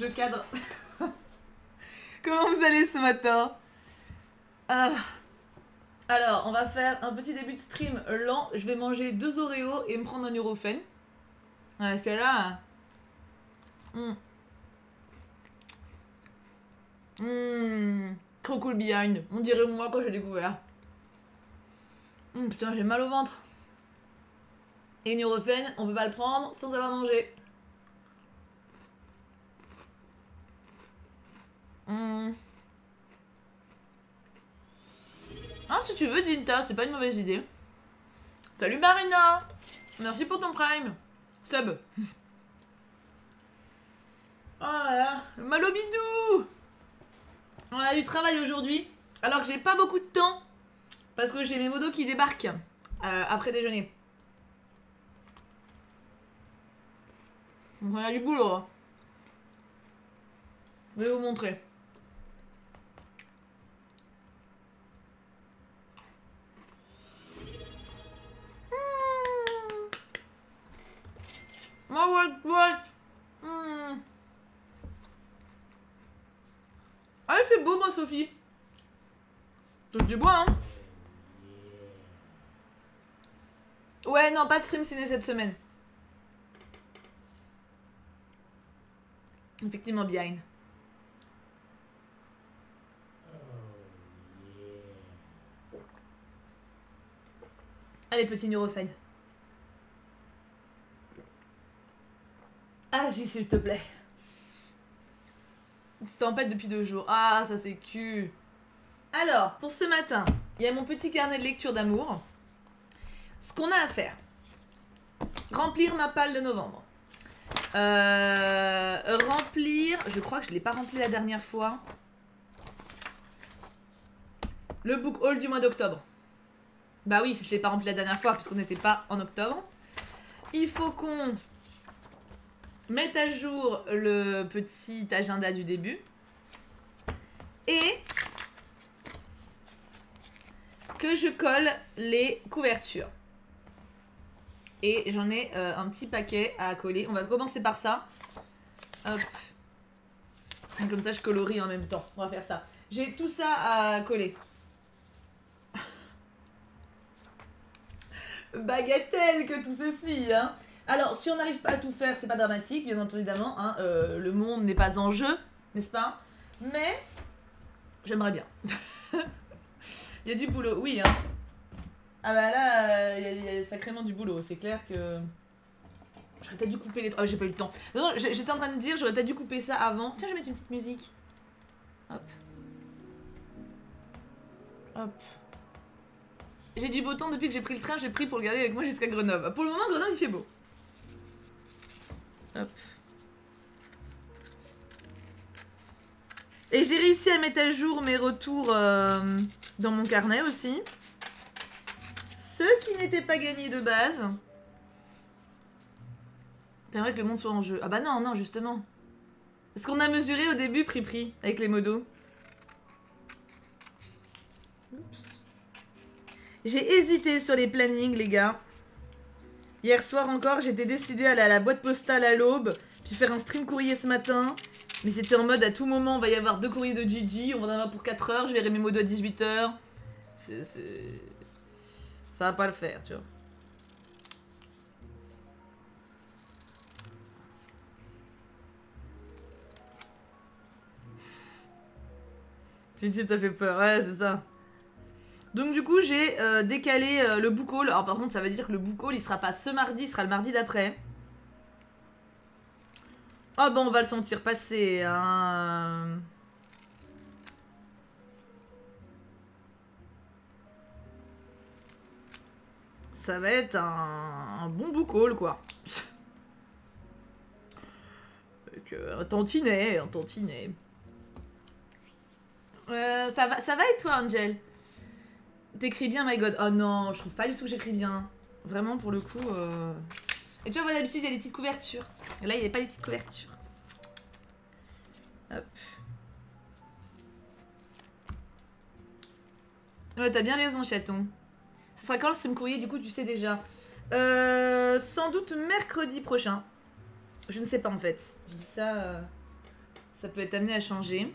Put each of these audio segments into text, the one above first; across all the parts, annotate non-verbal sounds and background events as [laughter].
je cadre. [laughs] Comment vous allez ce matin? Ah. Alors, on va faire un petit début de stream lent. Je vais manger deux Oreos et me prendre un Nurofen. Parce que là... hmm. Hmm. Trop cool behind. On dirait moi quand j'ai découvert. Hmm, putain, j'ai mal au ventre. Et Nurofen, on peut pas le prendre sans avoir mangé. Hmm. Ah, si tu veux, Dinta, c'est pas une mauvaise idée. Salut Marina Merci pour ton prime. Sub. [laughs] Oh là là, mal au bidou On a du travail aujourd'hui, alors que j'ai pas beaucoup de temps, parce que j'ai mes modos qui débarquent euh, après déjeuner. On a du boulot. hein. Je vais vous montrer. Ma what what Hmm. Ah, il fait beau, moi, Sophie. Touche du bois, hein. Ouais, non, pas de stream ciné cette semaine. Effectivement, behind. Allez, petit neurophène. Agis, s'il te plaît. C'est tempête depuis deux jours. Ah, ça c'est cul. Alors, pour ce matin, il y a mon petit carnet de lecture d'amour. Ce qu'on a à faire. Remplir ma palle de novembre. Euh, remplir... Je crois que je ne l'ai pas rempli la dernière fois. Le book haul du mois d'octobre. Bah oui, je ne l'ai pas rempli la dernière fois puisqu'on n'était pas en octobre. Il faut qu'on mette à jour le petit agenda du début. Et que je colle les couvertures. Et j'en ai euh, un petit paquet à coller. On va commencer par ça. Hop. Comme ça, je colorie en même temps. On va faire ça. J'ai tout ça à coller. [laughs] Bagatelle que tout ceci, hein. Alors, si on n'arrive pas à tout faire, c'est pas dramatique, bien évidemment. Hein, euh, le monde n'est pas en jeu, n'est-ce pas? Mais j'aimerais bien. [laughs] Il y a du boulot, oui. Hein. Ah bah là, il y a- sacrément du boulot. C'est clair que j'aurais peut-être dû couper les. Ah, j'ai pas eu le temps. Non, j'étais en train de dire, j'aurais peut-être dû couper ça avant. Tiens, je vais mettre une petite musique. Hop. Hop. J'ai du beau temps depuis que j'ai pris le train, j'ai pris pour le garder avec moi jusqu'à Grenoble. Pour le moment, Grenoble il fait beau. Et j'ai réussi à mettre à jour mes retours euh, dans mon carnet aussi. Ceux qui n'étaient pas gagnés de base. T'aimerais que le monde soit en jeu. Ah bah non, non, justement. Est-ce qu'on a mesuré au début prix-prix avec les modos. J'ai hésité sur les plannings, les gars. Hier soir encore, j'étais décidée à aller à la boîte postale à l'aube, puis faire un stream courrier ce matin. Mais j'étais en mode à tout moment, il va y avoir deux courriers de Gigi, on va en avoir pour 4 heures, je verrai mes modos à 18h. C'est. c'est- Ça va pas le faire, tu vois. Gigi t'a fait peur, ouais, c'est ça. Donc du coup, j'ai euh, décalé euh, le book haul. Alors par contre, ça veut dire que le book haul, il sera pas ce mardi, il sera le mardi d'après. Oh bah on va le sentir passer. Hein. Ça va être un, bon book haul, quoi. [laughs] Avec, euh, un tantinet, un tantinet. Ça, va, ça va et toi, Angel? T'écris bien, my god. Oh non, je trouve pas du tout que j'écris bien. Vraiment, pour le coup. euh. Et tu vois, d'habitude, il y a des petites couvertures. Et là, il n'y avait pas les petites couvertures. Hop. Ouais, t'as bien raison, chaton. Ce sera quand le stream courrier, du coup, tu sais déjà. Euh, sans doute mercredi prochain. Je ne sais pas, en fait. Je dis ça... euh, Ça peut être amené à changer.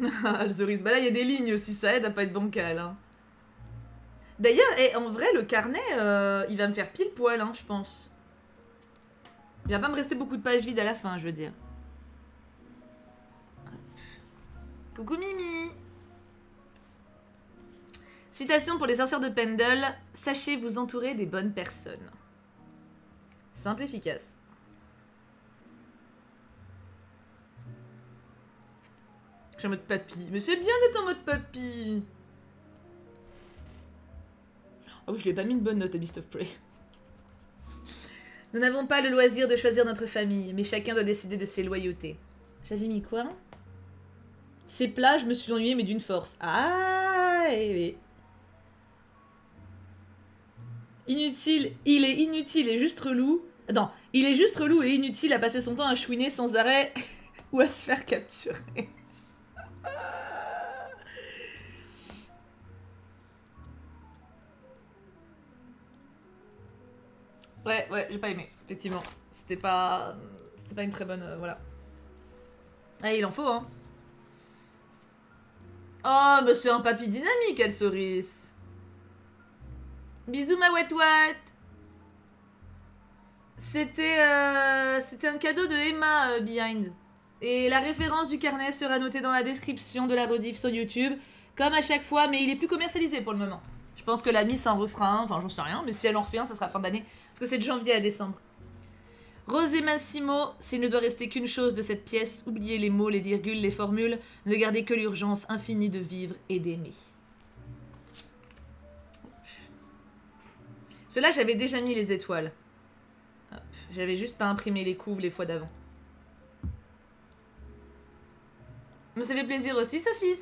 [laughs] Alzoris. Bah là, il y a des lignes aussi, ça aide à pas être bancal. Hein. D'ailleurs, et en vrai, le carnet, euh, il va me faire pile poil, hein, je pense. Il va pas me rester beaucoup de pages vides à la fin, je veux dire. Coucou Mimi Citation pour les sorcières de Pendle. Sachez vous entourer des bonnes personnes. Simple, efficace. J'ai un mode papy. Mais c'est bien d'être en mode papy Oh, je lui ai pas mis une bonne note à Beast of Prey. Nous n'avons pas le loisir de choisir notre famille, mais chacun doit décider de ses loyautés. J'avais mis quoi? C'est plat, je me suis ennuyée, mais d'une force. Ah, eh oui. Inutile, il est inutile et juste relou. Non, il est juste relou et inutile à passer son temps à chouiner sans arrêt [laughs] ou à se faire capturer. Ouais, ouais, j'ai pas aimé, effectivement. C'était pas... C'était pas une très bonne... Euh, voilà. Ah, il en faut, hein. Oh, mais c'est un papy dynamique, elle cerise. Bisous, ma wet. C'était euh, c'était un cadeau de Emma euh, Behind. Et la référence du carnet sera notée dans la description de la rediff sur YouTube, comme à chaque fois, mais il est plus commercialisé pour le moment. Je pense que la mise en refera un, enfin j'en sais rien, mais si elle en refait un, ça sera fin d'année. Parce que c'est de janvier à décembre. Rose et Massimo, s'il ne doit rester qu'une chose de cette pièce, oubliez les mots, les virgules, les formules, ne gardez que l'urgence infinie de vivre et d'aimer. Cela, j'avais déjà mis les étoiles. J'avais juste pas imprimé les couves les fois d'avant. Mais ça fait plaisir aussi, Sophie.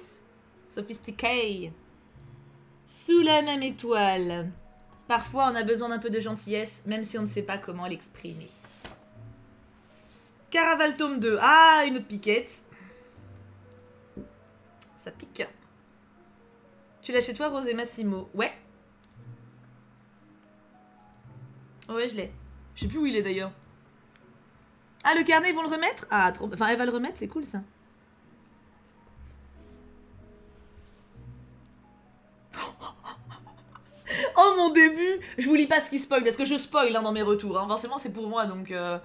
Sophistiqué. Sous la même étoile. Parfois, on a besoin d'un peu de gentillesse, même si on ne sait pas comment l'exprimer. Caraval tome 2. Ah, une autre piquette. Ça pique. Tu l'as chez toi, Rosé Massimo? Ouais. Ouais, je l'ai. Je sais plus où il est d'ailleurs. Ah, le carnet, ils vont le remettre? Ah, trop... Enfin, elle va le remettre, c'est cool ça. [laughs] oh mon début Je vous lis pas ce qui spoil, parce que je spoil hein, dans mes retours. Hein. Forcément, c'est pour moi, donc... Euh.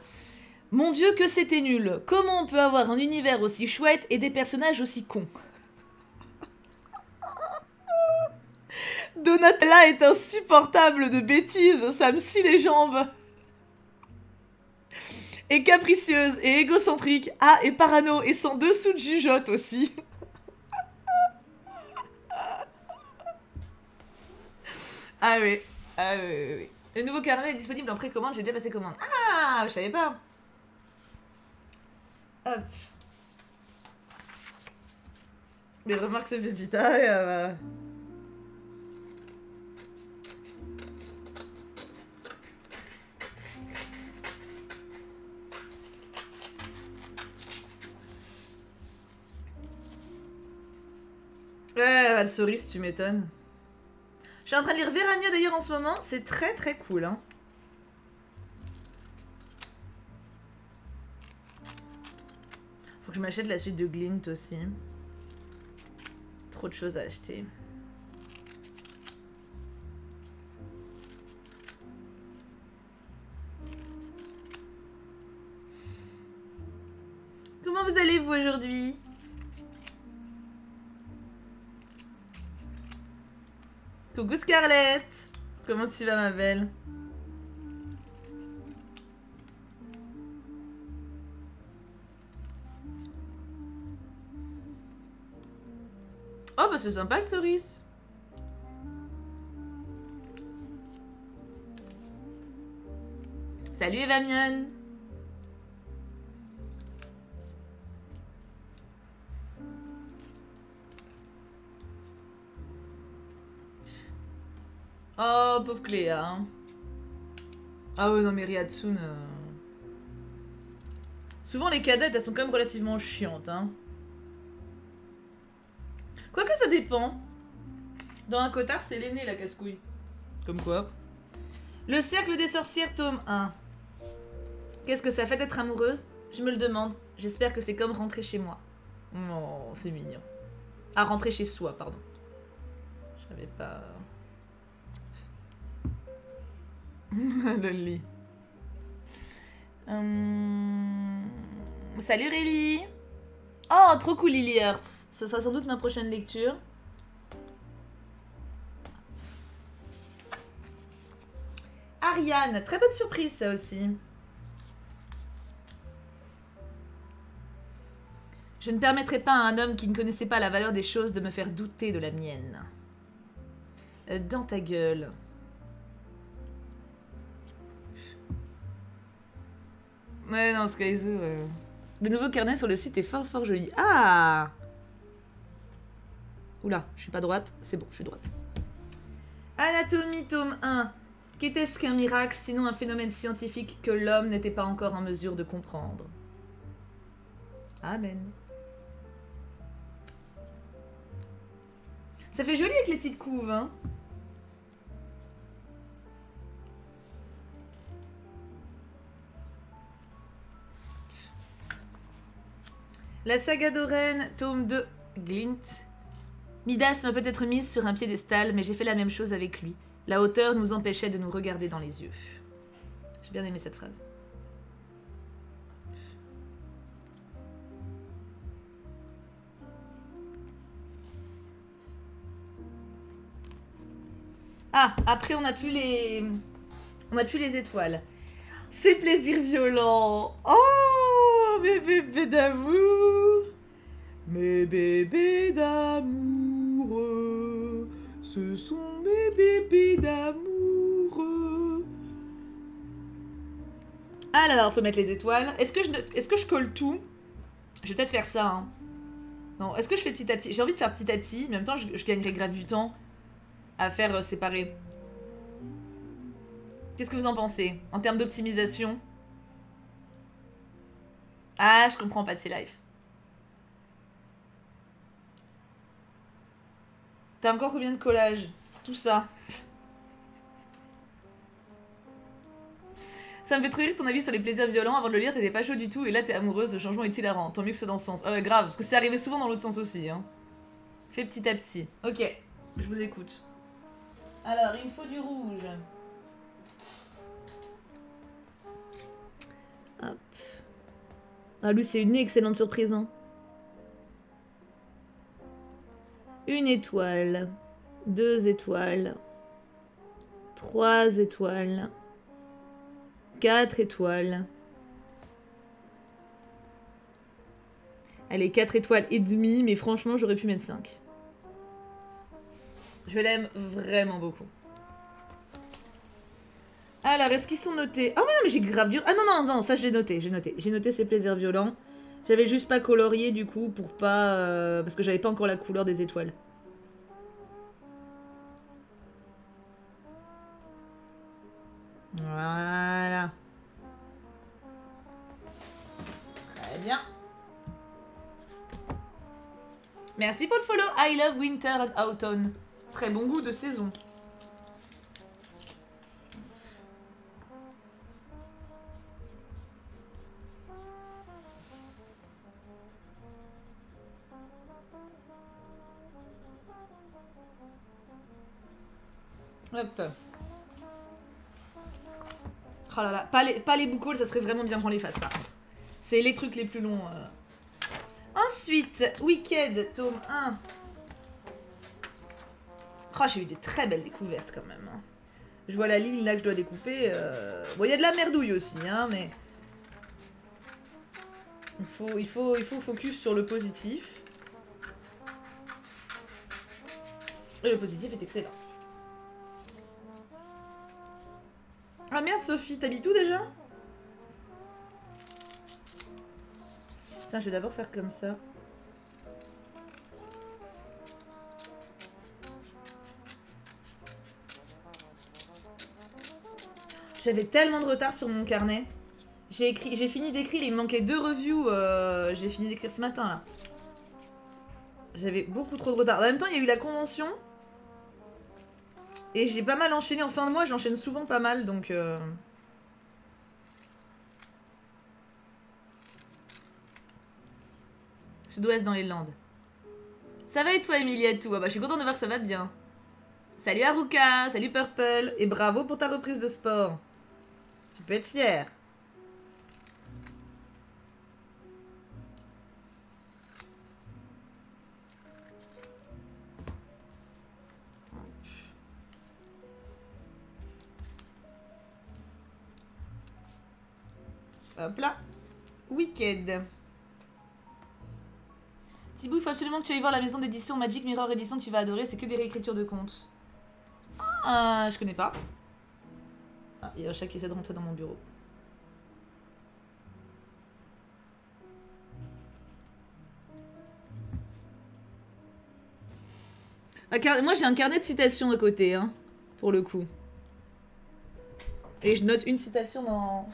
Mon dieu, que c'était nul Comment on peut avoir un univers aussi chouette et des personnages aussi cons? Donatella est insupportable de bêtises, ça me scie les jambes Et capricieuse et égocentrique, ah, et parano, et sans dessous de jugeote aussi [laughs] Ah oui. Ah oui. Le nouveau carnet est disponible en précommande, j'ai déjà passé commande. Ah, je savais pas. Hop. Les remarques c'est Pépita et euh... Ouais, Valsoris, tu m'étonnes. Je suis en train de lire Verania d'ailleurs en ce moment. C'est très très cool. Hein. Faut que je m'achète la suite de Glint aussi. Trop de choses à acheter. Comment vous allez vous aujourd'hui? Coucou Scarlett. Comment tu vas ma belle? Oh bah c'est sympa le cerise. Salut Eva Mion Oh, pauvre Cléa. Hein. Ah ouais, non, mais Ryatsun... Euh. Souvent, les cadettes, elles sont quand même relativement chiantes. Hein. Quoique, ça dépend. Dans un cotard, c'est l'aîné, la casse-couille. Comme quoi. Le cercle des sorcières, tome 1. Qu'est-ce que ça fait d'être amoureuse? Je me le demande. J'espère que c'est comme rentrer chez moi. Oh, c'est mignon. Ah, rentrer chez soi, pardon. Je savais pas. [laughs] le. Hum, Salut Réli Oh, trop cool Lily Hertz. Ce sera sans doute ma prochaine lecture. Ariane, très bonne surprise ça aussi. Je ne permettrai pas à un homme qui ne connaissait pas la valeur des choses de me faire douter de la mienne. Euh, Dans ta gueule. Ouais, non, Skyzo. euh, Le nouveau carnet sur le site est fort, fort joli. Ah Oula, je suis pas droite. C'est bon, je suis droite. Anatomie, tome 1. Qu'était-ce qu'un miracle, sinon un phénomène scientifique que l'homme n'était pas encore en mesure de comprendre? Amen. Ça fait joli avec les petites couves, hein? La saga d'Oren, tome 2, Glint. Midas m'a peut-être mise sur un piédestal, mais j'ai fait la même chose avec lui. La hauteur nous empêchait de nous regarder dans les yeux. J'ai bien aimé cette phrase. Ah, après on n'a plus les... On n'a plus les étoiles. C'est plaisir violent. Oh, mes bébés d'amour. Mes bébés d'amour. Ce sont mes bébés d'amour. Alors, faut mettre les étoiles. Est-ce que je, colle tout? Je vais peut-être faire ça. hein. Non, est-ce que je fais petit à petit? J'ai envie de faire petit à petit, mais en même temps, je, je gagnerai grave du temps à faire euh, séparer. Qu'est-ce que vous en pensez? En termes d'optimisation? Ah, je comprends pas de ces lives. T'as encore combien de collages? Tout ça. Ça me fait trop rire ton avis sur les plaisirs violents. Avant de le lire, t'étais pas chaud du tout, et là t'es amoureuse. Le changement est hilarant. Tant mieux que ce dans ce sens. Ah ouais, grave, parce que c'est arrivé souvent dans l'autre sens aussi. Hein. Fais petit à petit. Ok, je vous écoute. Alors, il me faut du rouge. Ah, lui, c'est une excellente surprise. Hein. Une étoile. Deux étoiles. Trois étoiles. Quatre étoiles. Allez, 4 étoiles et demie, mais franchement, j'aurais pu mettre 5. Je l'aime vraiment beaucoup. Alors, est-ce qu'ils sont notés Ah mais non, mais j'ai grave dur. Ah non, non, non, ça je l'ai noté, j'ai noté. J'ai noté ces plaisirs violents. J'avais juste pas colorié du coup pour pas... euh, parce que j'avais pas encore la couleur des étoiles. Voilà. Très bien. Merci pour le follow. I love winter and autumn. Très bon goût de saison. Oh là là, pas les, pas les boucles, ça serait vraiment bien qu'on les fasse par contre. C'est les trucs les plus longs. euh. Ensuite, Wicked, tome 1. Oh, j'ai eu des très belles découvertes quand même. hein. Je vois la ligne là que je dois découper. euh, Bon, il y a de la merdouille aussi, hein, mais. Il faut, il, faut, il faut focus sur le positif. Et le positif est excellent. Ah merde, Sophie, t'habites où déjà? Tiens, je vais d'abord faire comme ça. J'avais tellement de retard sur mon carnet. J'ai écrit, j'ai fini d'écrire, il me manquait deux reviews. euh, j'ai fini d'écrire ce matin là. J'avais beaucoup trop de retard. En même temps, il y a eu la convention. Et j'ai pas mal enchaîné en fin de mois, j'enchaîne souvent pas mal, donc... Euh... Sud-ouest dans les Landes. Ça va et toi, Emiliette ah bah, Je suis contente de voir que ça va bien. Salut Haruka, salut Purple, et bravo pour ta reprise de sport. Tu peux être fier. Hop là. Week-end. Thibaut, il faut absolument que tu ailles voir la maison d'édition Magic Mirror Edition, tu vas adorer, c'est que des réécritures de contes. Ah, je connais pas. Ah, il y a un chat qui essaie de rentrer dans mon bureau. Moi j'ai un carnet de citations à côté, hein, pour le coup. Et je note une citation dans...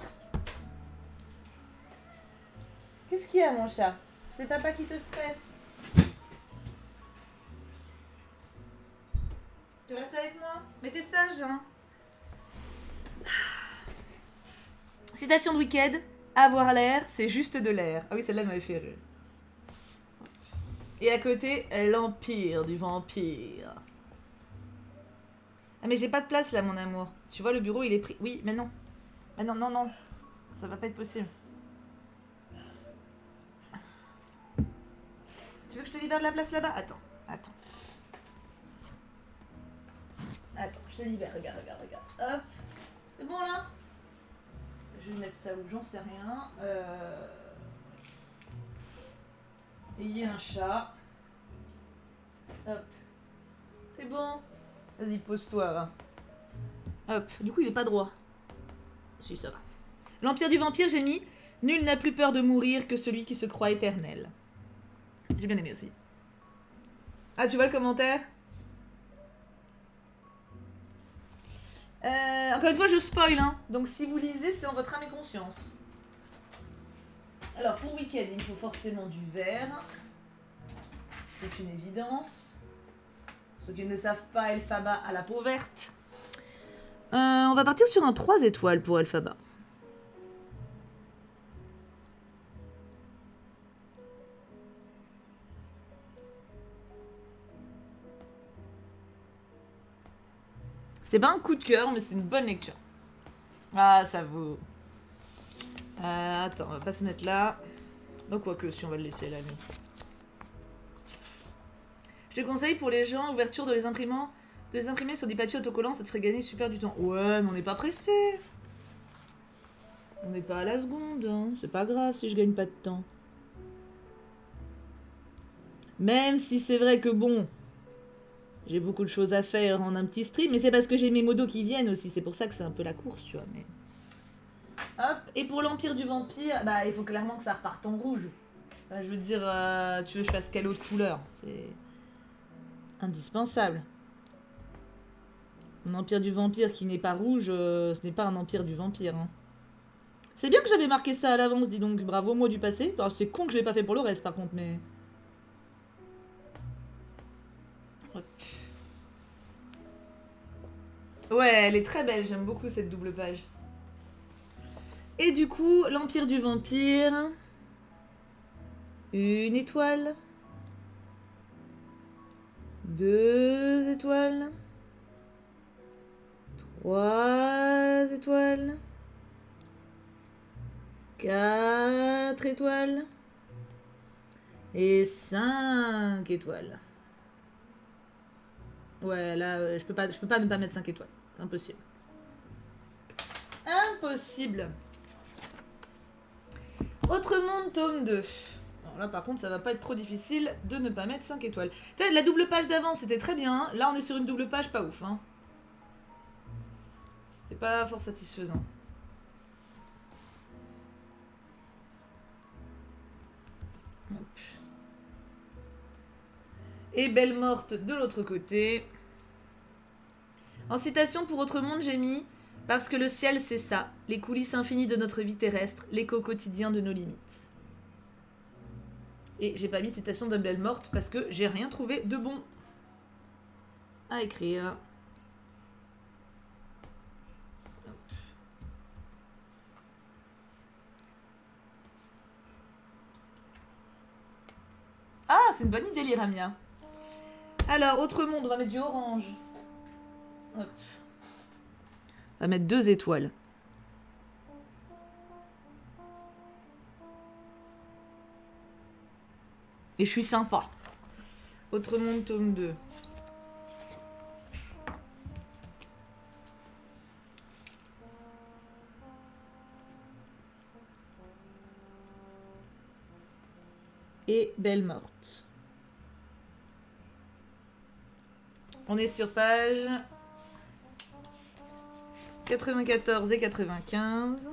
Qu'est-ce qu'il y a mon chat? C'est papa qui te stresse Tu restes avec moi? Mais t'es sage, hein? Citation de week-end. Avoir l'air, c'est juste de l'air. Ah oui, celle-là m'avait fait rire. Et à côté, l'empire du vampire. Ah mais j'ai pas de place là, mon amour. Tu vois, le bureau, il est pris. Oui, mais non. Mais non, non, non. Ça va pas être possible. Tu veux que je te libère de la place là-bas? Attends, attends. Attends, je te libère, regarde, regarde, regarde. Hop. C'est bon là? Je vais mettre ça où? J'en sais rien. Euh... Ayez un chat. Hop. C'est bon. Vas-y, pose-toi. Hop. Du coup, il est pas droit. Si, ça va. L'Empire du Vampire, j'ai mis Nul n'a plus peur de mourir que celui qui se croit éternel. J'ai bien aimé aussi. Ah, tu vois le commentaire? Euh, encore une fois, je spoil, hein. Donc si vous lisez, c'est en votre âme et conscience. Alors, pour week-end, il me faut forcément du vert. C'est une évidence. ceux qui ne le savent pas, Elphaba a la peau verte. Euh, on va partir sur un 3 étoiles pour Elphaba. C'est pas un coup de cœur, mais c'est une bonne lecture. Ah, ça vaut. Euh, attends, on va pas se mettre là. Donc, quoi que si on va le laisser là, nuit. Je te conseille pour les gens, ouverture de les imprimants, de les imprimer sur des papiers autocollants, ça te ferait gagner super du temps. Ouais, mais on n'est pas pressé. On n'est pas à la seconde, hein. c'est pas grave si je gagne pas de temps. Même si c'est vrai que bon, j'ai beaucoup de choses à faire en un petit stream, mais c'est parce que j'ai mes modos qui viennent aussi, c'est pour ça que c'est un peu la course, tu vois. Hop, et pour l'Empire du Vampire, bah il faut clairement que ça reparte en rouge. je veux dire, euh, tu veux que je fasse quelle autre couleur? C'est indispensable. Un Empire du Vampire qui n'est pas rouge, euh, ce n'est pas un Empire du Vampire. Hein. C'est bien que j'avais marqué ça à l'avance, dis donc. Bravo, moi du passé. C'est con que je l'ai pas fait pour le reste, par contre, mais... Ouais, elle est très belle, j'aime beaucoup cette double page. Et du coup, l'Empire du Vampire. Une étoile. Deux étoiles. Trois étoiles. Quatre étoiles. Et cinq étoiles. Ouais, là, euh, je peux pas, je peux pas ne pas mettre 5 étoiles. Impossible. Impossible. Autre monde, tome 2. Alors là, par contre, ça va pas être trop difficile de ne pas mettre 5 étoiles. Tu sais, la double page d'avant, c'était très bien. Là, on est sur une double page pas ouf. Hein. C'était pas fort satisfaisant. Et Belle Morte de l'autre côté. En citation pour Autre Monde, j'ai mis Parce que le ciel, c'est ça, les coulisses infinies de notre vie terrestre, l'écho quotidien de nos limites. Et j'ai pas mis de citation de Morte parce que j'ai rien trouvé de bon à écrire. Ah, c'est une bonne idée, les Ramia. Alors, autre monde, on va mettre du orange. On va mettre deux étoiles. Et je suis sympa. Autre monde, tome 2. Et Belle Morte. On est sur page 94 et 95.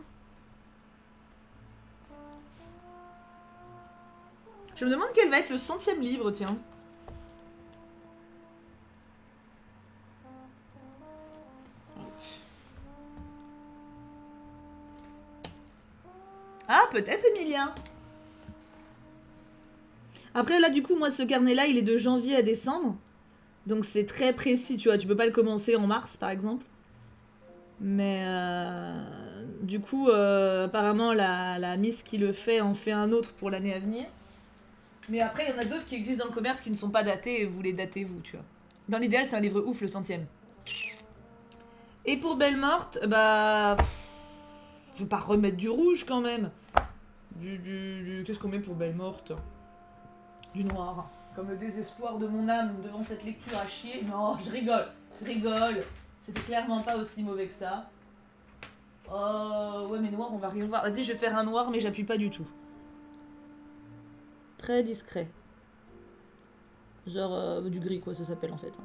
Je me demande quel va être le centième livre, tiens. Ah, peut-être Emilien. Après, là, du coup, moi, ce carnet-là, il est de janvier à décembre. Donc, c'est très précis, tu vois. Tu peux pas le commencer en mars, par exemple. Mais, euh, du coup, euh, apparemment, la, la Miss qui le fait en fait un autre pour l'année à venir. Mais après, il y en a d'autres qui existent dans le commerce qui ne sont pas datés et vous les datez, vous, tu vois. Dans l'idéal, c'est un livre ouf, le centième. Et pour Belle Morte, bah. Je vais pas remettre du rouge quand même. Du. du, Qu'est-ce qu'on met pour Belle Morte Du noir. Comme le désespoir de mon âme devant cette lecture à chier. Non, je rigole. Je rigole. C'était clairement pas aussi mauvais que ça. Oh, ouais, mais noir, on va rien voir. Vas-y, je vais faire un noir, mais j'appuie pas du tout. Très discret. Genre euh, du gris, quoi, ça s'appelle en fait. hein.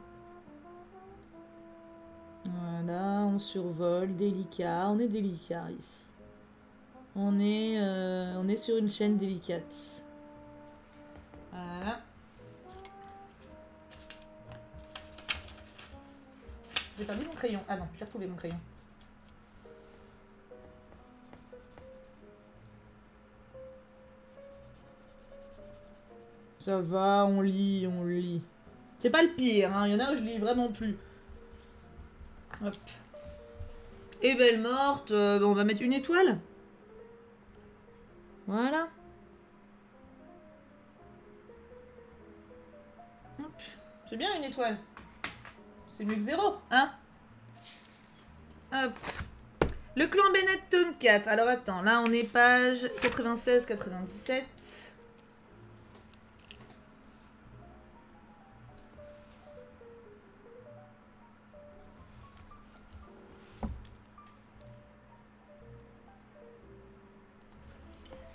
Voilà, on survole, délicat. On est délicat ici. On est, euh, on est sur une chaîne délicate. Voilà. J'ai perdu mon crayon. Ah non, j'ai retrouvé mon crayon. Ça va, on lit, on lit. C'est pas le pire, hein. Il y en a où je lis vraiment plus. Hop. Et belle morte, euh, bon, on va mettre une étoile. Voilà. Hop. C'est bien une étoile. C'est que zéro, hein Hop. Le clan Bennett, tome 4. Alors attends, là on est page 96-97.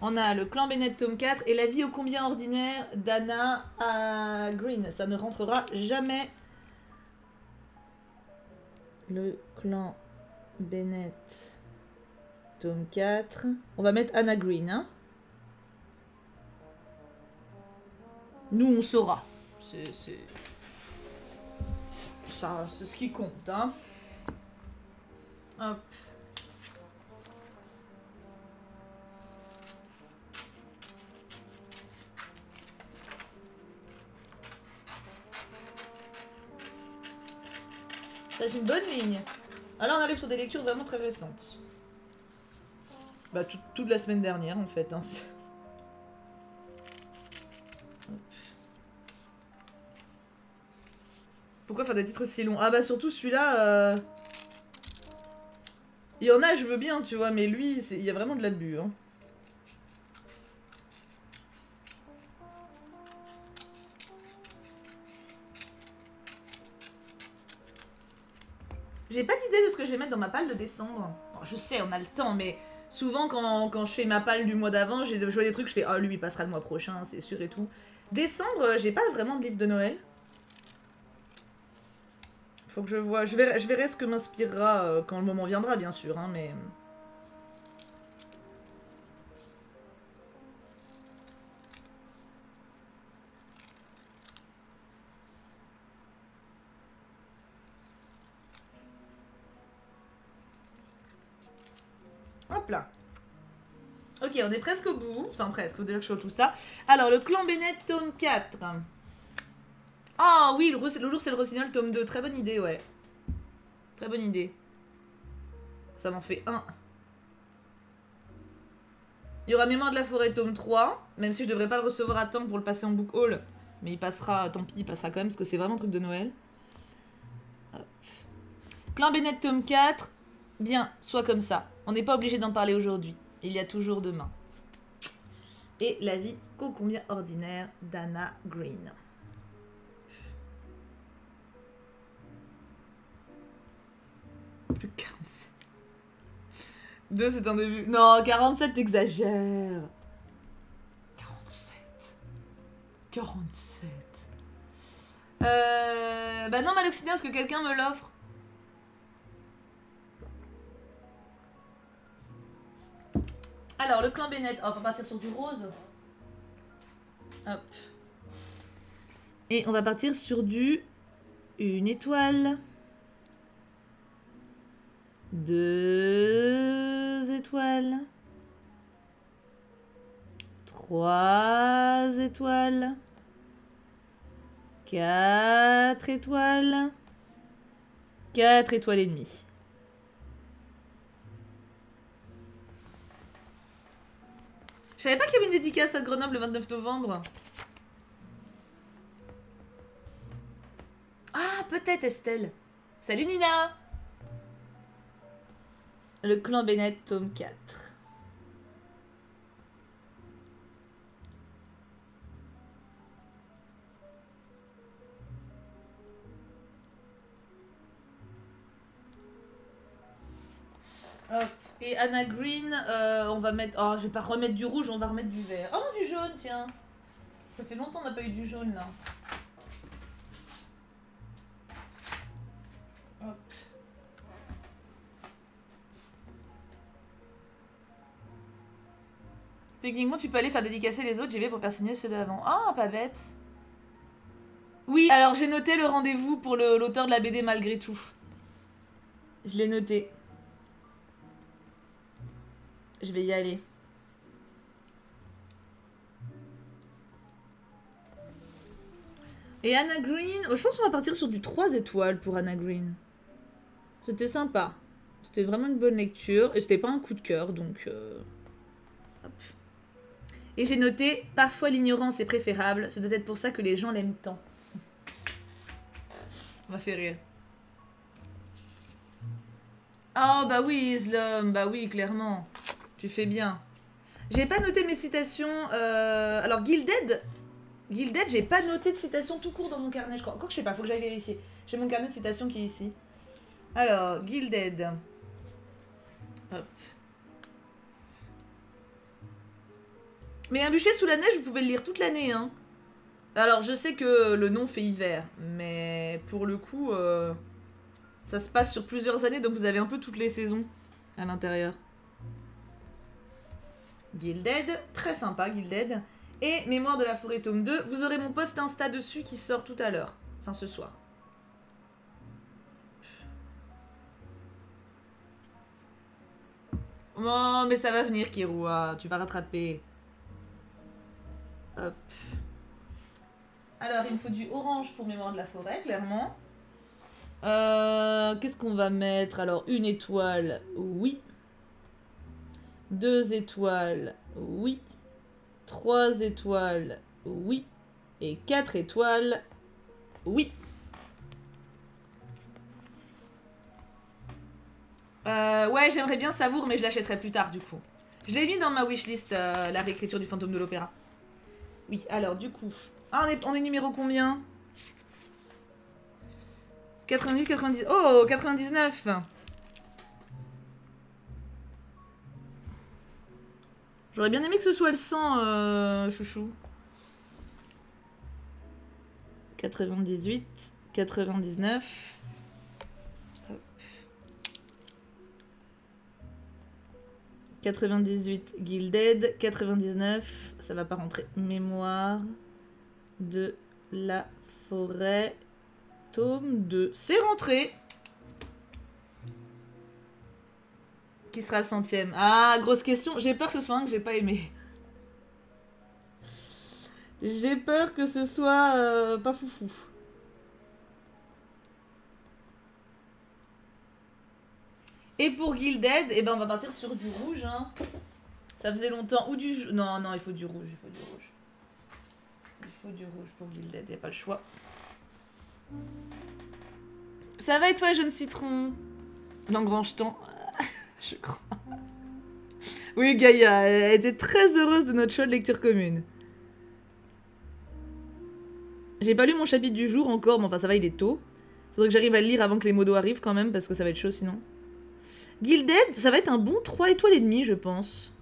On a le clan Bennett tome 4 et la vie au combien ordinaire d'Anna à Green. Ça ne rentrera jamais. Le clan Bennett tome 4. On va mettre Anna Green. Hein Nous, on saura. C'est. Ça, c'est ce qui compte. Hein Hop. C'est une bonne ligne. Alors on arrive sur des lectures vraiment très récentes. Bah tout- toute la semaine dernière en fait. hein. Pourquoi faire des titres si longs? Ah bah surtout celui-là... euh, Il y en a je veux bien tu vois mais lui il y a vraiment de l'abus. Hein. J'ai pas d'idée de ce que je vais mettre dans ma palle de décembre. Je sais, on a le temps, mais souvent quand, je fais ma palle du mois d'avant, j'ai je vois des trucs, je fais oh lui il passera le mois prochain, c'est sûr et tout. Décembre, euh, j'ai pas vraiment de livre de Noël. Faut que je vois, je verrai, je verrai ce que m'inspirera euh, quand le moment viendra, bien sûr, hein, mais. On est presque au bout. Enfin, presque, faut déjà que je tout ça. Alors, le clan Bennett, tome 4. Ah oui, le, lourd, c'est le rossignol, tome 2. Très bonne idée, ouais. Très bonne idée. Ça m'en fait un. Il y aura Mémoire de la forêt, tome 3. Même si je devrais pas le recevoir à temps pour le passer en book haul. Mais il passera, tant pis, il passera quand même, parce que c'est vraiment un truc de Noël. Clan Bennett tome 4. Bien, soit comme ça. On n'est pas obligé d'en parler aujourd'hui. Il y a toujours demain. Et la vie qu'au combien ordinaire d'Anna Green. Plus que 47. 2 c'est un début. Non, 47 t'exagères. 47. 47. Euh... Bah non, Maloxidien, parce que quelqu'un me l'offre. Alors, le clan Bennett. On va partir sur du rose. Hop. Et on va partir sur du... Une étoile. Deux étoiles. Trois étoiles. Quatre étoiles. Quatre étoiles et demie. Savais pas qu'il y avait une dédicace à Grenoble le 29 novembre. Ah, peut-être Estelle. Salut Nina Le clan Bennett, tome 4. Hop. Et Anna Green, euh, on va mettre... Oh, je vais pas remettre du rouge, on va remettre du vert. Oh du jaune, tiens. Ça fait longtemps qu'on n'a pas eu du jaune, là. Hop. Techniquement, tu peux aller faire dédicacer les autres, j'y vais pour faire signer ceux d'avant. Ah, pas bête. Oui, alors j'ai noté le rendez-vous pour l'auteur de la BD malgré tout. Je l'ai noté. Je vais y aller. Et Anna Green, oh, je pense qu'on va partir sur du 3 étoiles pour Anna Green. C'était sympa. C'était vraiment une bonne lecture et c'était pas un coup de cœur donc. euh, hop. Et j'ai noté parfois l'ignorance est préférable. C'est peut-être pour ça que les gens l'aiment tant. Ça m'a fait rire. Oh bah oui Islam, bah oui clairement. Tu fais bien. J'ai pas noté mes citations. euh, Alors Gilded, Gilded, j'ai pas noté de citations tout court dans mon carnet, je crois. Encore que je sais pas, faut que j'aille vérifier. J'ai mon carnet de citations qui est ici. Alors, Gilded. Hop. Mais un bûcher sous la neige, vous pouvez le lire toute l'année, hein. Alors, je sais que le nom fait hiver, mais pour le coup, euh, ça se passe sur plusieurs années, donc vous avez un peu toutes les saisons à l'intérieur. Gilded, très sympa, Gilded. Et Mémoire de la forêt tome 2, vous aurez mon post Insta dessus qui sort tout à l'heure. Enfin, ce soir. Oh, mais ça va venir, Kirua. Tu vas rattraper. Hop. Alors, il me faut du orange pour Mémoire de la forêt, clairement. Euh, Qu'est-ce qu'on va mettre? Alors, une étoile, oui. Deux étoiles, oui. Trois étoiles, oui. Et quatre étoiles, oui. Euh, ouais, j'aimerais bien Savour, mais je l'achèterai plus tard, du coup. Je l'ai mis dans ma wishlist, euh, la réécriture du fantôme de l'opéra. Oui, alors, du coup... Ah, on est, on est numéro combien? 90, 90... Oh, 99 J'aurais bien aimé que ce soit le 100, euh, chouchou. 98, 99. Hop. 98 Gilded, 99, ça va pas rentrer. Mémoire de la forêt, tome 2. C'est rentré Sera le centième Ah, grosse question. J'ai peur que ce soit un que j'ai pas aimé. J'ai peur que ce soit euh, pas foufou. Et pour Gilded, eh ben on va partir sur du rouge. Hein. Ça faisait longtemps. Ou du... Non, non, il faut du rouge. Il faut du rouge. Il faut du rouge pour Gilded, y a pas le choix. Ça va et toi, jeune citron? L'engrange-temps [laughs] Je crois. Oui, Gaïa, elle était très heureuse de notre choix de lecture commune. J'ai pas lu mon chapitre du jour encore, mais enfin ça va, il est tôt. Faudrait que j'arrive à le lire avant que les modos arrivent quand même, parce que ça va être chaud sinon. Gilded, ça va être un bon 3 étoiles et demi, je pense.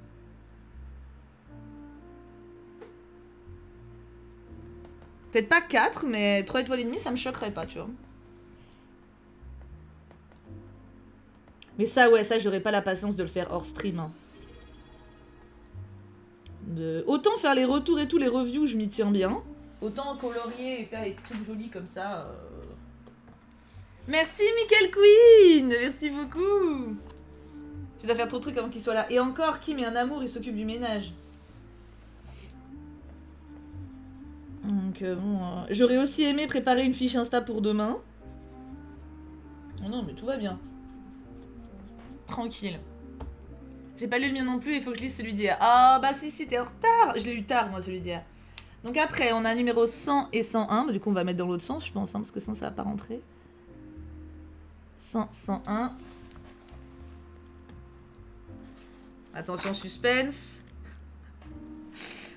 Peut-être pas 4, mais 3 étoiles et demi, ça me choquerait pas, tu vois. Mais ça, ouais, ça, j'aurais pas la patience de le faire hors stream. hein. De... Autant faire les retours et tous les reviews, je m'y tiens bien. Autant colorier et faire les trucs jolis comme ça. euh. Merci, Michael Queen Merci beaucoup Tu dois faire trop de trucs avant qu'il soit là. Et encore, Kim est un amour, il s'occupe du ménage. Donc, euh, bon, euh, j'aurais aussi aimé préparer une fiche Insta pour demain. Oh non, mais tout va bien. Tranquille. J'ai pas lu le mien non plus, il faut que je lise celui d'hier. Ah bah si, si, t'es en retard Je l'ai lu tard, moi, celui d'hier. Donc après, on a numéro 100 et 101. Bah, du coup, on va mettre dans l'autre sens, je pense, hein, parce que sinon, ça va pas rentrer. 100, 101. Attention, suspense.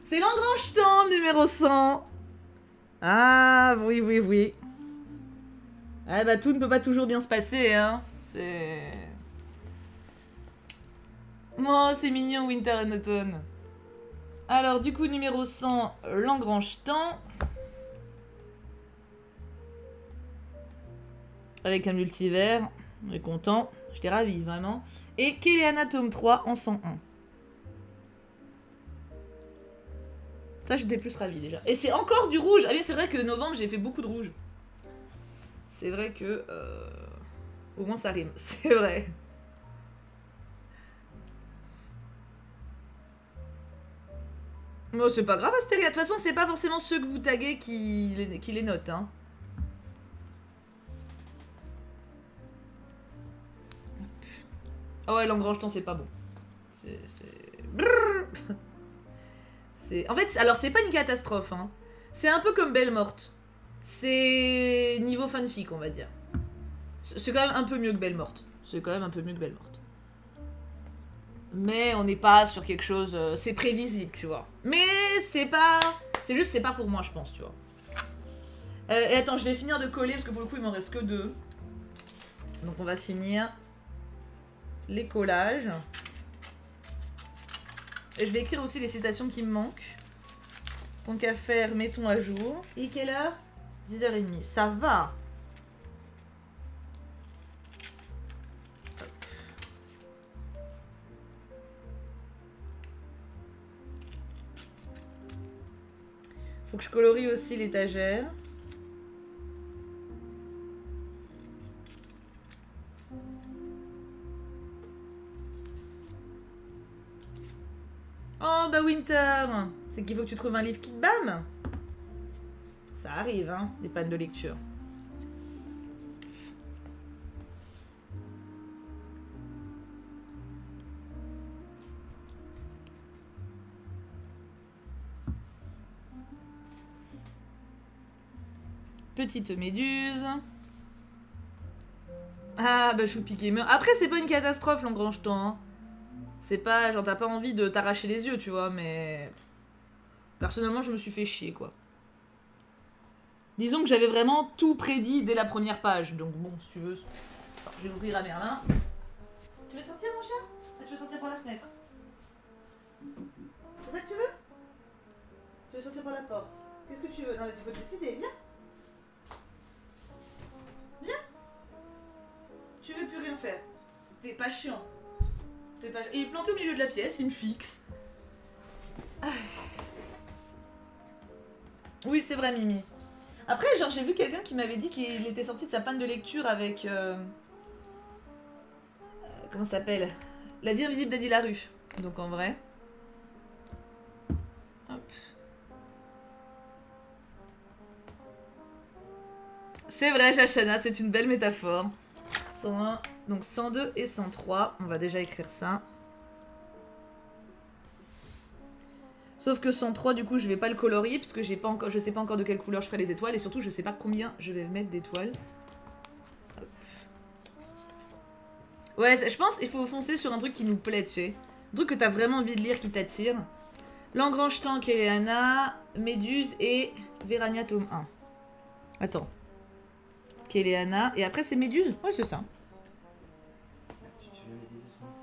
C'est l'engrange-temps, numéro 100. Ah, oui, oui, oui. Ah bah, tout ne peut pas toujours bien se passer, hein. C'est... Oh, c'est mignon, Winter and Autumn. Alors, du coup, numéro 100, l'engrange-temps. Avec un multivers. On est content. J'étais ravie, vraiment. Et Kéléana tome 3 en 101. Ça, j'étais plus ravie déjà. Et c'est encore du rouge. Ah oui, c'est vrai que novembre, j'ai fait beaucoup de rouge. C'est vrai que... euh, Au moins, ça rime. [laughs] C'est vrai. Non, c'est pas grave, Astéria. De toute façon, c'est pas forcément ceux que vous taguez qui les, qui les notent. Hein. Ah ouais, l'engrange-temps, c'est pas bon. C'est... En fait, alors, c'est pas une catastrophe. Hein. C'est un peu comme Belle Morte. C'est niveau fanfic, on va dire. C'est quand même un peu mieux que Belle Morte. C'est quand même un peu mieux que Belle Morte. Mais on n'est pas sur quelque chose. euh, c'est prévisible, tu vois. Mais c'est pas. C'est juste, c'est pas pour moi, je pense, tu vois. Euh, et attends, je vais finir de coller parce que pour le coup, il m'en reste que deux. Donc on va finir les collages. Et je vais écrire aussi les citations qui me manquent. Tant qu'à faire, mettons à jour. Et quelle heure? 10h30. Ça va. Faut que je colorie aussi l'étagère. Oh bah Winter C'est qu'il faut que tu trouves un livre qui te bam Ça arrive, hein, des pannes de lecture. Petite méduse. Ah bah je piqué. Mais après c'est pas une catastrophe l'engrange-temps. Hein. C'est pas, genre t'as pas envie de t'arracher les yeux, tu vois, mais... Personnellement, je me suis fait chier, quoi. Disons que j'avais vraiment tout prédit dès la première page, donc bon, si tu veux... Je vais ouvrir à Merlin. Tu veux sortir, mon chat? Ah, Tu veux sortir par la fenêtre C'est ça que tu veux? Tu veux sortir par la porte Qu'est-ce que tu veux? Non, mais il faut décider, Viens Tu veux plus rien faire T'es pas chiant T'es pas... Il est planté au milieu de la pièce, il me fixe. Oui, c'est vrai, Mimi. Après, genre, j'ai vu quelqu'un qui m'avait dit qu'il était sorti de sa panne de lecture avec. euh, euh, comment ça s'appelle? La vie invisible d'Eddie Larue. Donc en vrai. Hop. C'est vrai, Jachana, c'est une belle métaphore. 101, donc 102 et 103. On va déjà écrire ça. Sauf que 103, du coup, je vais pas le colorier puisque j'ai pas je sais pas encore de quelle couleur je ferai les étoiles et surtout, je sais pas combien je vais mettre d'étoiles. Ouais, je pense qu'il faut foncer sur un truc qui nous plaît, tu sais. Un truc que t'as vraiment envie de lire qui t'attire. L'engrange tank et Méduse et Verania tome 1. Attends. Kéléana. Et après, c'est Méduse Ouais, c'est ça.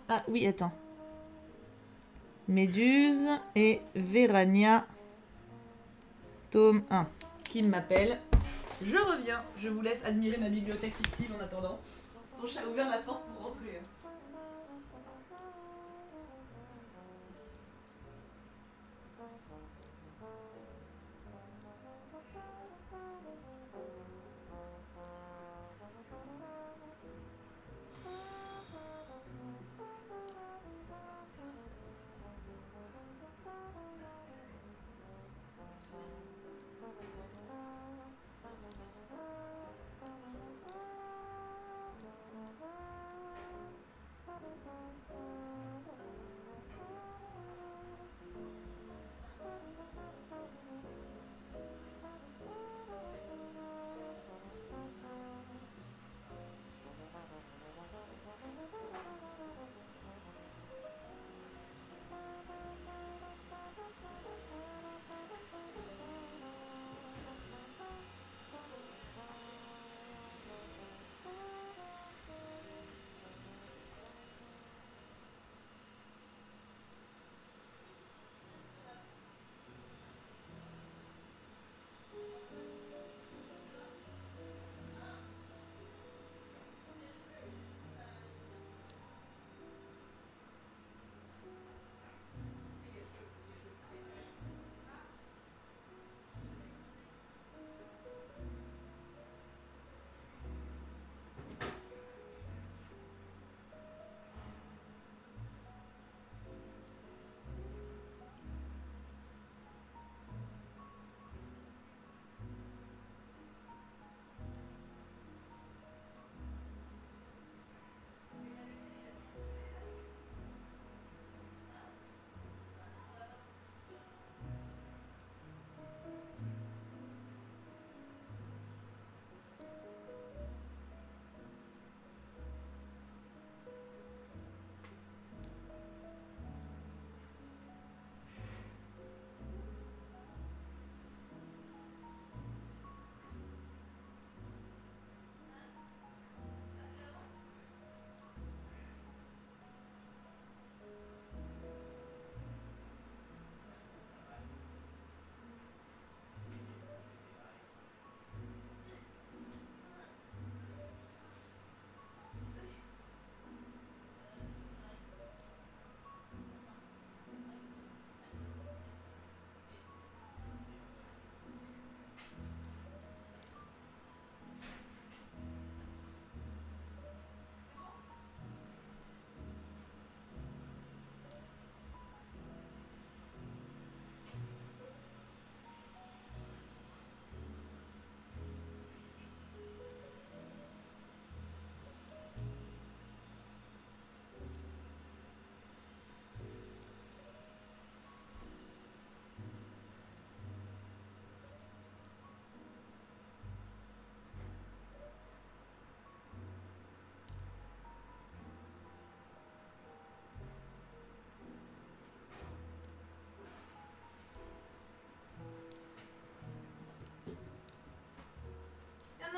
Ah oui, attends. Méduse et Verania, tome 1. Qui m'appelle Je reviens. Je vous laisse admirer ma bibliothèque fictive en attendant. Ton chat a ouvert la porte pour rentrer.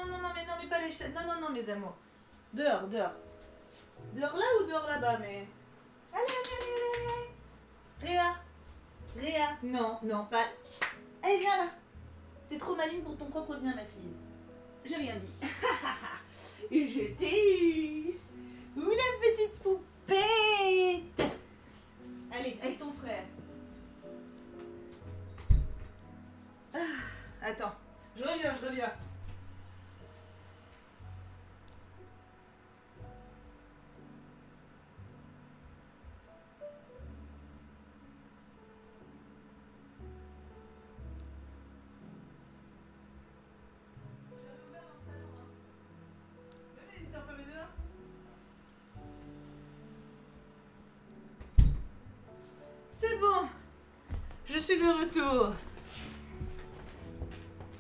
Non, non, non, mais non, mais pas les chaînes. Non, non, non, mes amours. Dehors, dehors. Dehors là ou dehors là-bas, mais. Allez, allez, allez, allez. Réa. Réa. Non, non, pas. Allez, viens là. T'es trop maligne pour ton propre bien, ma fille. J'ai rien dit. [laughs] Je t'ai eu. Ou la petite poupette. Allez, avec ton frère. Ah, attends. Je reviens, je reviens. De retour.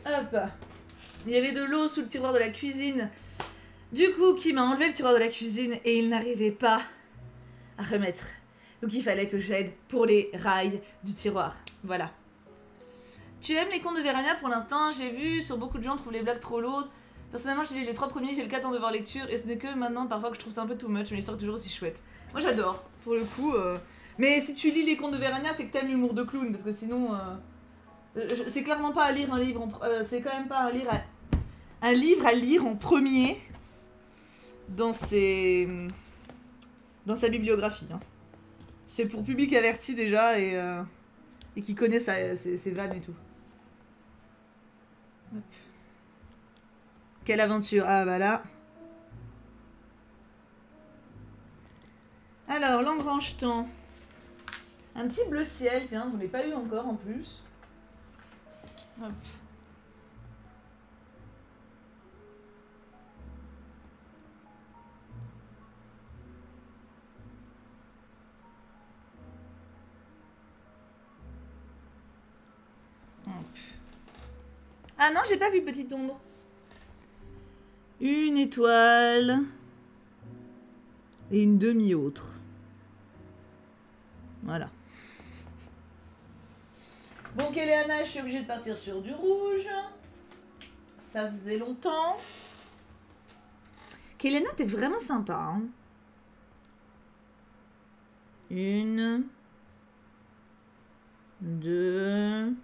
Hop. Il y avait de l'eau sous le tiroir de la cuisine. Du coup, qui m'a enlevé le tiroir de la cuisine et il n'arrivait pas à remettre. Donc il fallait que j'aide pour les rails du tiroir. Voilà. Tu aimes les contes de Verania pour l'instant? J'ai vu sur beaucoup de gens trouvent les blagues trop lourdes. Personnellement, j'ai lu les trois premiers, j'ai le 4 en devoir lecture et ce n'est que maintenant parfois que je trouve ça un peu too much, mais l'histoire est toujours aussi chouette. Moi j'adore, pour le coup. euh. Mais si tu lis les contes de Verania, c'est que t'aimes l'humour de clown, parce que sinon. euh, C'est clairement pas à lire un livre. euh, c'est quand même pas à lire un livre à lire en premier dans sa bibliographie. hein. C'est pour public averti déjà et euh, qui connaît ses, vannes et tout. Quelle aventure Ah bah là. Alors, l'engrange-temps. Un petit bleu ciel, tiens, je l'ai pas eu encore en plus. Ah non, j'ai pas vu petite ombre. Une étoile. Et une demi-autre. Voilà. Bon, Kéléana, je suis obligée de partir sur du rouge. Ça faisait longtemps. Kéléna, t'es vraiment sympa. hein. Une. Deux.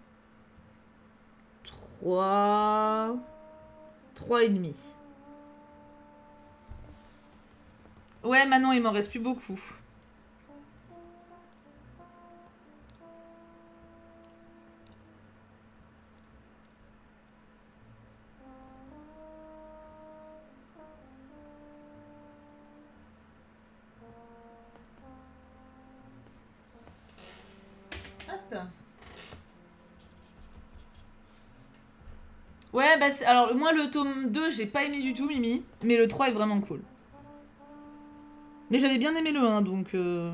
Trois. Trois et demi. Ouais, Manon, il m'en reste plus beaucoup. Ouais, bah alors moi le tome 2, j'ai pas aimé du tout Mimi, mais le 3 est vraiment cool. Mais j'avais bien aimé le 1 donc euh,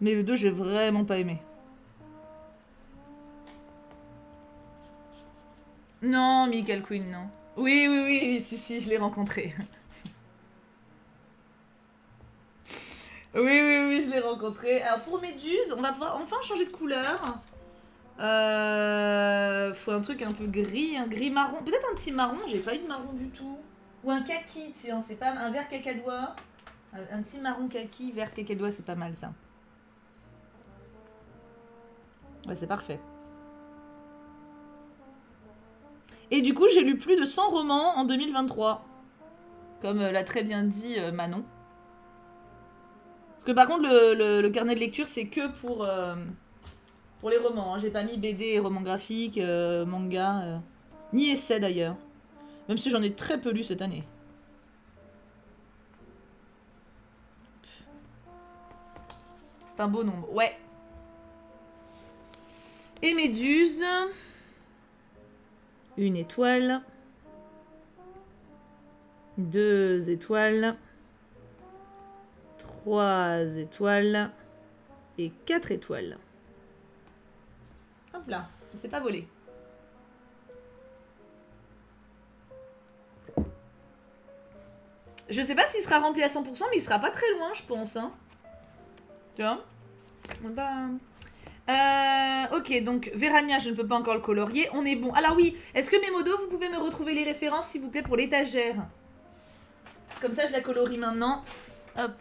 Mais le 2, j'ai vraiment pas aimé. Non, Michael Quinn, non. Oui, oui, oui, si, si, je l'ai rencontré. Oui, oui, oui, je l'ai rencontré. Alors pour Méduse, on va pouvoir enfin changer de couleur. Euh, faut un truc un peu gris, un gris marron. Peut-être un petit marron, j'ai pas eu de marron du tout. Ou un kaki, tiens, c'est pas un vert cacadois. Un, un petit marron kaki, vert cacadois, c'est pas mal ça. Ouais, c'est parfait. Et du coup, j'ai lu plus de 100 romans en 2023. Comme euh, l'a très bien dit euh, Manon. Parce que par contre, le, le- carnet de lecture, c'est que pour, euh, pour les romans. hein. J'ai pas mis BD romans graphiques, manga, ni essai d'ailleurs. Même si j'en ai très peu lu cette année. C'est un beau nombre, ouais. Et Méduse. Une étoile. Deux étoiles. Trois étoiles. Et quatre étoiles. Hop là, on s'est pas volé. Je sais pas s'il sera rempli à 100%, mais il sera pas très loin, je pense. Hein. Tu vois? Bah... Euh, ok, donc Verania, je ne peux pas encore le colorier. On est bon. Alors oui, est-ce que mes modos, vous pouvez me retrouver les références, s'il vous plaît, pour l'étagère? Comme ça, je la colorie maintenant. Hop.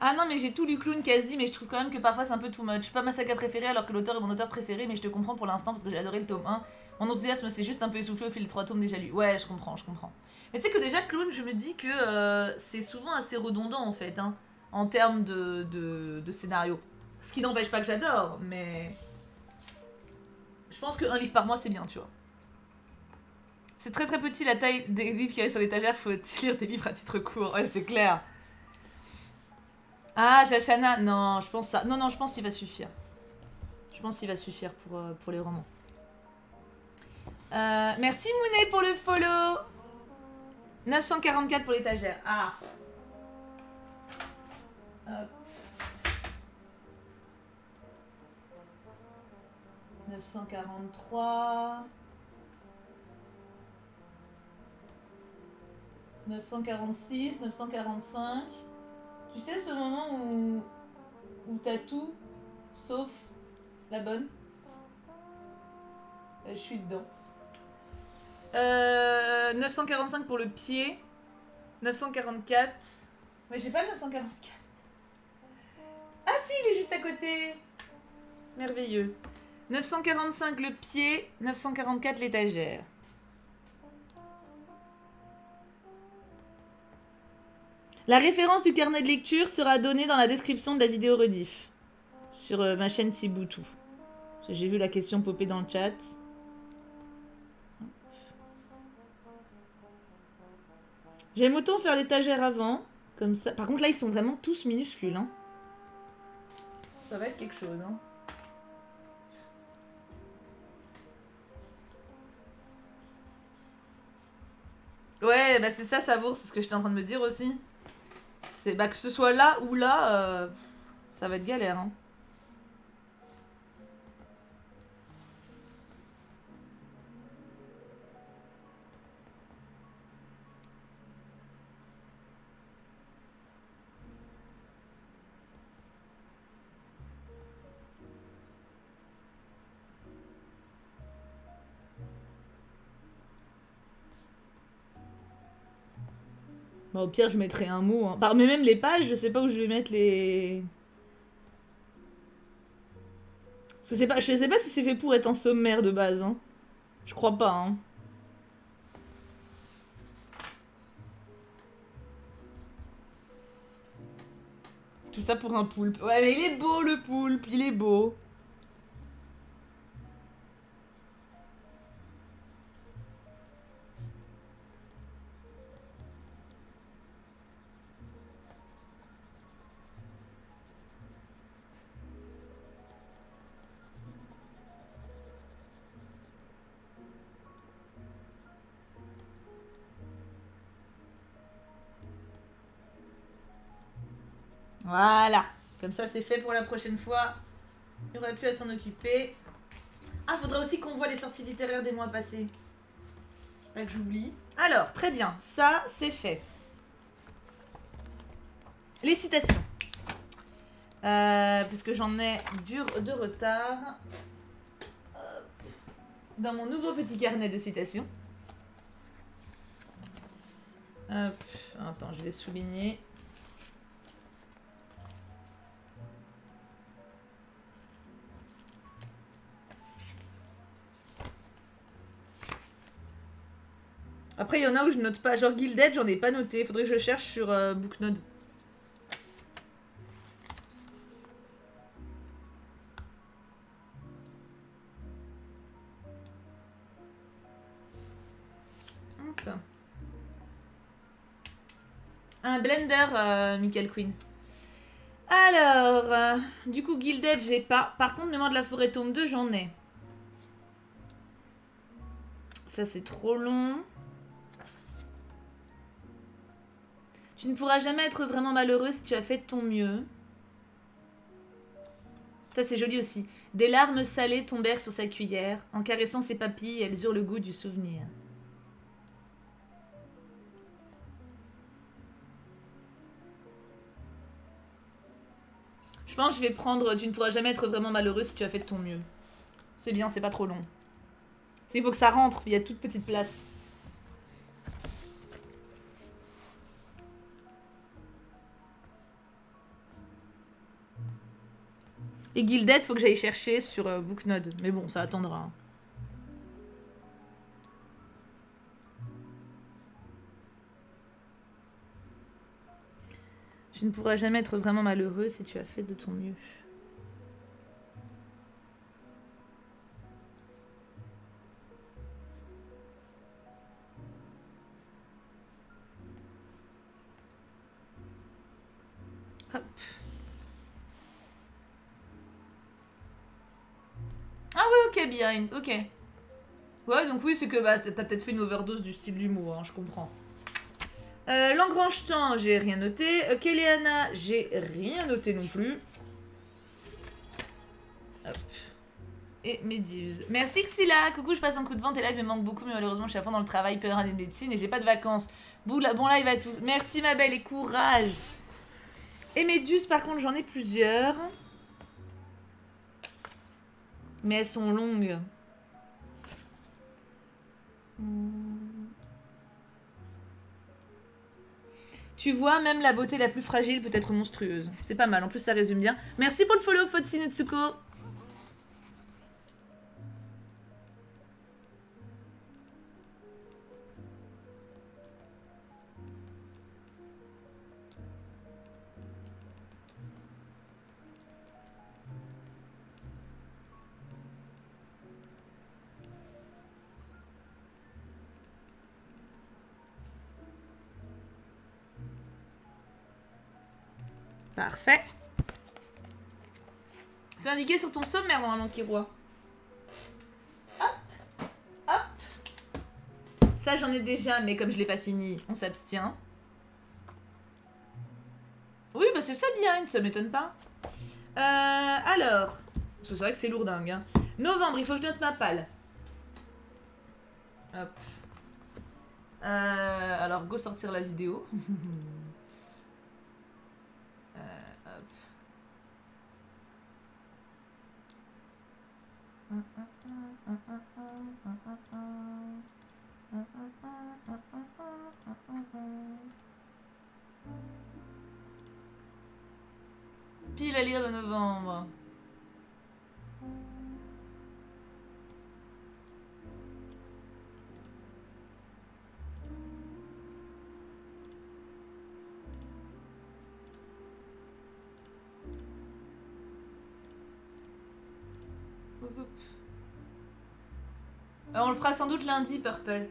Ah non, mais j'ai tout lu clown quasi, mais je trouve quand même que parfois c'est un peu too much. Pas ma saga préférée alors que l'auteur est mon auteur préféré, mais je te comprends pour l'instant parce que j'ai adoré le tome 1. Mon enthousiasme s'est juste un peu essoufflé au fil des trois tomes déjà lus. Ouais, je comprends, je comprends. Mais tu sais que déjà, clown, je me dis que euh, c'est souvent assez redondant en fait, hein, en termes de, de, scénario. Ce qui n'empêche pas que j'adore, mais. Je pense qu'un livre par mois c'est bien, tu vois. C'est très très petit la taille des livres qui arrivent sur l'étagère, faut [laughs] lire des livres à titre court. Ouais, c'est clair. Ah, Jachana, non, je pense ça. Non, non, je pense qu'il va suffire. Je pense qu'il va suffire pour, euh, pour les romans. Euh, merci Mounet pour le follow. 944 pour l'étagère. Ah. Hop. 943. 946, 945. Tu sais ce moment où, où t'as tout, sauf la bonne? Euh, Je suis dedans. Euh, 945 pour le pied. 944. Mais j'ai pas le 944. Si, il est juste à côté. Merveilleux. 945 le pied, 944 l'étagère. La référence du carnet de lecture sera donnée dans la description de la vidéo rediff sur euh, ma chaîne Tiboutou. J'ai vu la question popper dans le chat. J'aime autant faire l'étagère avant, comme ça. Par contre là ils sont vraiment tous minuscules. Hein. Ça va être quelque chose. Hein. Ouais, bah c'est ça, Savour, c'est ce que j'étais en train de me dire aussi. C'est bah que ce soit là ou là, euh, ça va être galère. Hein. Bah, au pire, je mettrai un mot. Hein. Par- Mais même les pages, je sais pas où je vais mettre les. Que c'est pas... Je sais pas si c'est fait pour être un sommaire de base. Hein. Je crois pas. Hein. Tout ça pour un poulpe. Ouais, mais il est beau le poulpe, il est beau. Voilà. Comme ça, c'est fait pour la prochaine fois. Il n'y aurait plus à s'en occuper. Ah, faudra aussi qu'on voit les sorties littéraires des mois passés. Pas que j'oublie. Alors, très bien. Ça, c'est fait. Les citations. Euh, puisque j'en ai dur de retard. Dans mon nouveau petit carnet de citations. Hop. Attends, je vais souligner. Après, il y en a où je note pas. Genre Gilded, j'en ai pas noté. Faudrait que je cherche sur euh, Booknode. Un blender, euh, Michael Quinn. Alors, euh, du coup, Gilded, j'ai pas. Par contre, Mémoire de la forêt tome 2, j'en ai. Ça, c'est trop long. Tu ne pourras jamais être vraiment malheureux si tu as fait ton mieux. Ça, c'est joli aussi. Des larmes salées tombèrent sur sa cuillère. En caressant ses papilles, elles eurent le goût du souvenir. Je pense que je vais prendre Tu ne pourras jamais être vraiment malheureux si tu as fait de ton mieux. C'est bien, c'est pas trop long. Il faut que ça rentre, il y a toute petite place. Et Gilded, faut que j'aille chercher sur euh, Booknode. Mais bon, ça attendra. Tu ne pourras jamais être vraiment malheureux si tu as fait de ton mieux. Ok. Ouais, donc oui, c'est que bah, t'as peut-être fait une overdose du style d'humour, hein, je comprends. Euh, Langrange-Temps, j'ai rien noté. Euh, Kéléana, j'ai rien noté non plus. Hop. Et Méduse. Merci Xila, coucou, je passe un coup de vente et là, il me manque beaucoup, mais malheureusement, je suis à fond dans le travail, pèlerin des médecines et j'ai pas de vacances. Bon, là, bon live à tous. Merci ma belle et courage. Et Méduse, par contre, j'en ai plusieurs. Mais elles sont longues. Tu vois, même la beauté la plus fragile peut être monstrueuse. C'est pas mal, en plus ça résume bien. Merci pour le follow, Fotsi C'est indiqué sur ton sommaire normalement, Kirois. Hop Hop Ça j'en ai déjà, mais comme je l'ai pas fini, on s'abstient. Oui, bah c'est ça bien, ça m'étonne pas. Euh, alors, c'est vrai que c'est lourdingue. Hein. Novembre, il faut que je note ma palle. Hop. Euh, alors, go sortir la vidéo. [laughs] Pile à lire de novembre. Euh, on le fera sans doute lundi, Purple.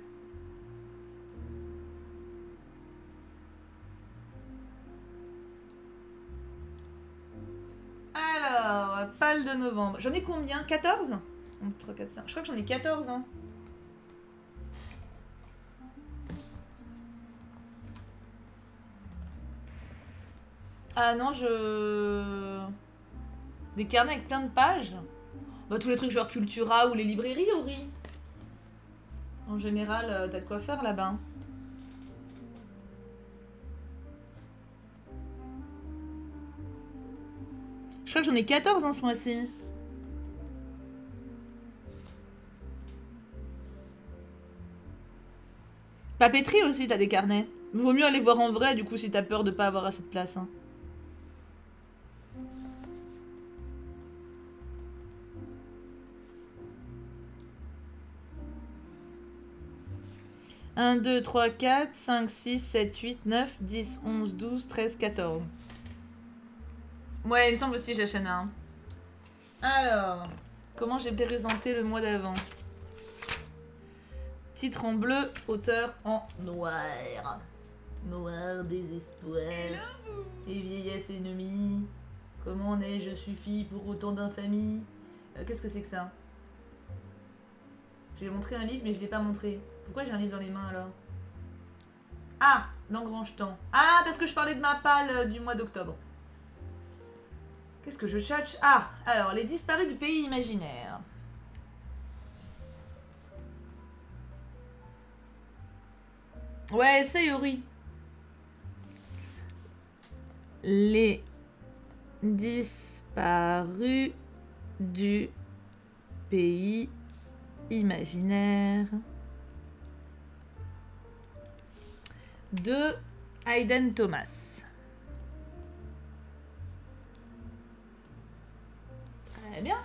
Alors, pâle de novembre. J'en ai combien? 14 3, 4, 5. Je crois que j'en ai 14. Hein. Ah non, je... Des carnets avec plein de pages? Bah, Tous les trucs genre Cultura ou les librairies, Ori. En général, euh, t'as de quoi faire là-bas. Je crois que j'en ai 14 hein, ce mois-ci. Papeterie aussi, t'as des carnets. Vaut mieux aller voir en vrai, du coup, si t'as peur de pas avoir assez de place. Hein. 1, 2, 3, 4, 5, 6, 7, 8, 9, 10, 11, 12, 13, 14. Ouais, il me semble aussi, un. Alors, comment j'ai présenté le mois d'avant? Titre en bleu, auteur en noir. Noir, désespoir et vieillesse ennemie. Comment ai-je suffi pour autant d'infamie euh, Qu'est-ce que c'est que ça? J'ai montré un livre, mais je l'ai pas montré. Pourquoi j'ai un livre dans les mains alors? Ah L'engrange temps. Ah, parce que je parlais de ma palle euh, du mois d'octobre. Qu'est-ce que je cherche? Ah, alors, les disparus du pays imaginaire. Ouais, c'est Yuri. Les disparus du pays imaginaire. De Hayden Thomas. Très bien.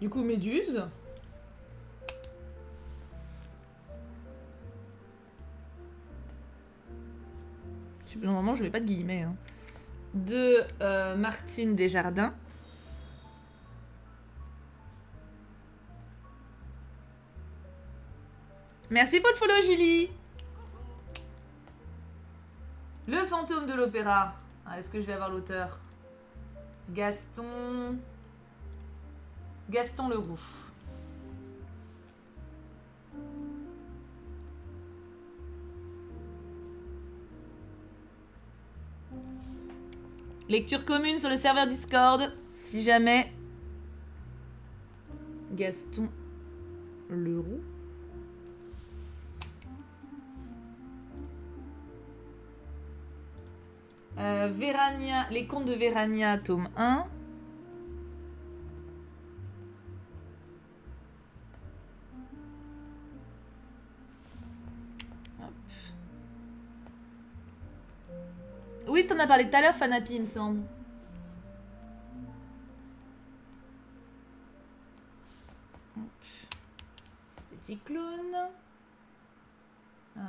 Du coup, Méduse. Normalement, je vais pas de guillemets. Hein. De euh, Martine Desjardins. Merci pour le follow, Julie. Le fantôme de l'opéra. Ah, est-ce que je vais avoir l'auteur? Gaston Gaston Leroux. Lecture commune sur le serveur Discord. Si jamais. Gaston Leroux. Euh, les contes de Vérania, tome 1. Hop. Oui, t'en as parlé tout à l'heure, Fanapi, il me semble. Petit clown. Ah.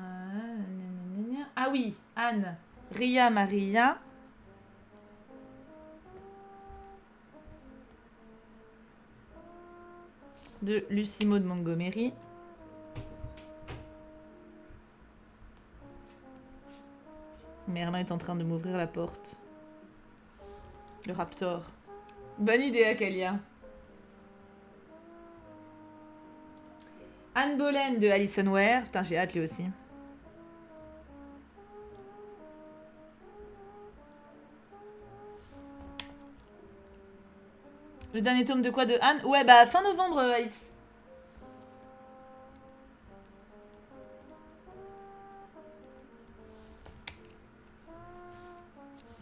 Ah oui, Anne. Ria Maria. De Lucie Maud Montgomery. Merlin est en train de m'ouvrir la porte. Le Raptor. Bonne idée, Akalia. Anne Boleyn de Alison Ware. Putain, j'ai hâte lui aussi. Le dernier tome de quoi de Anne? Ouais, bah fin novembre, euh, Alice.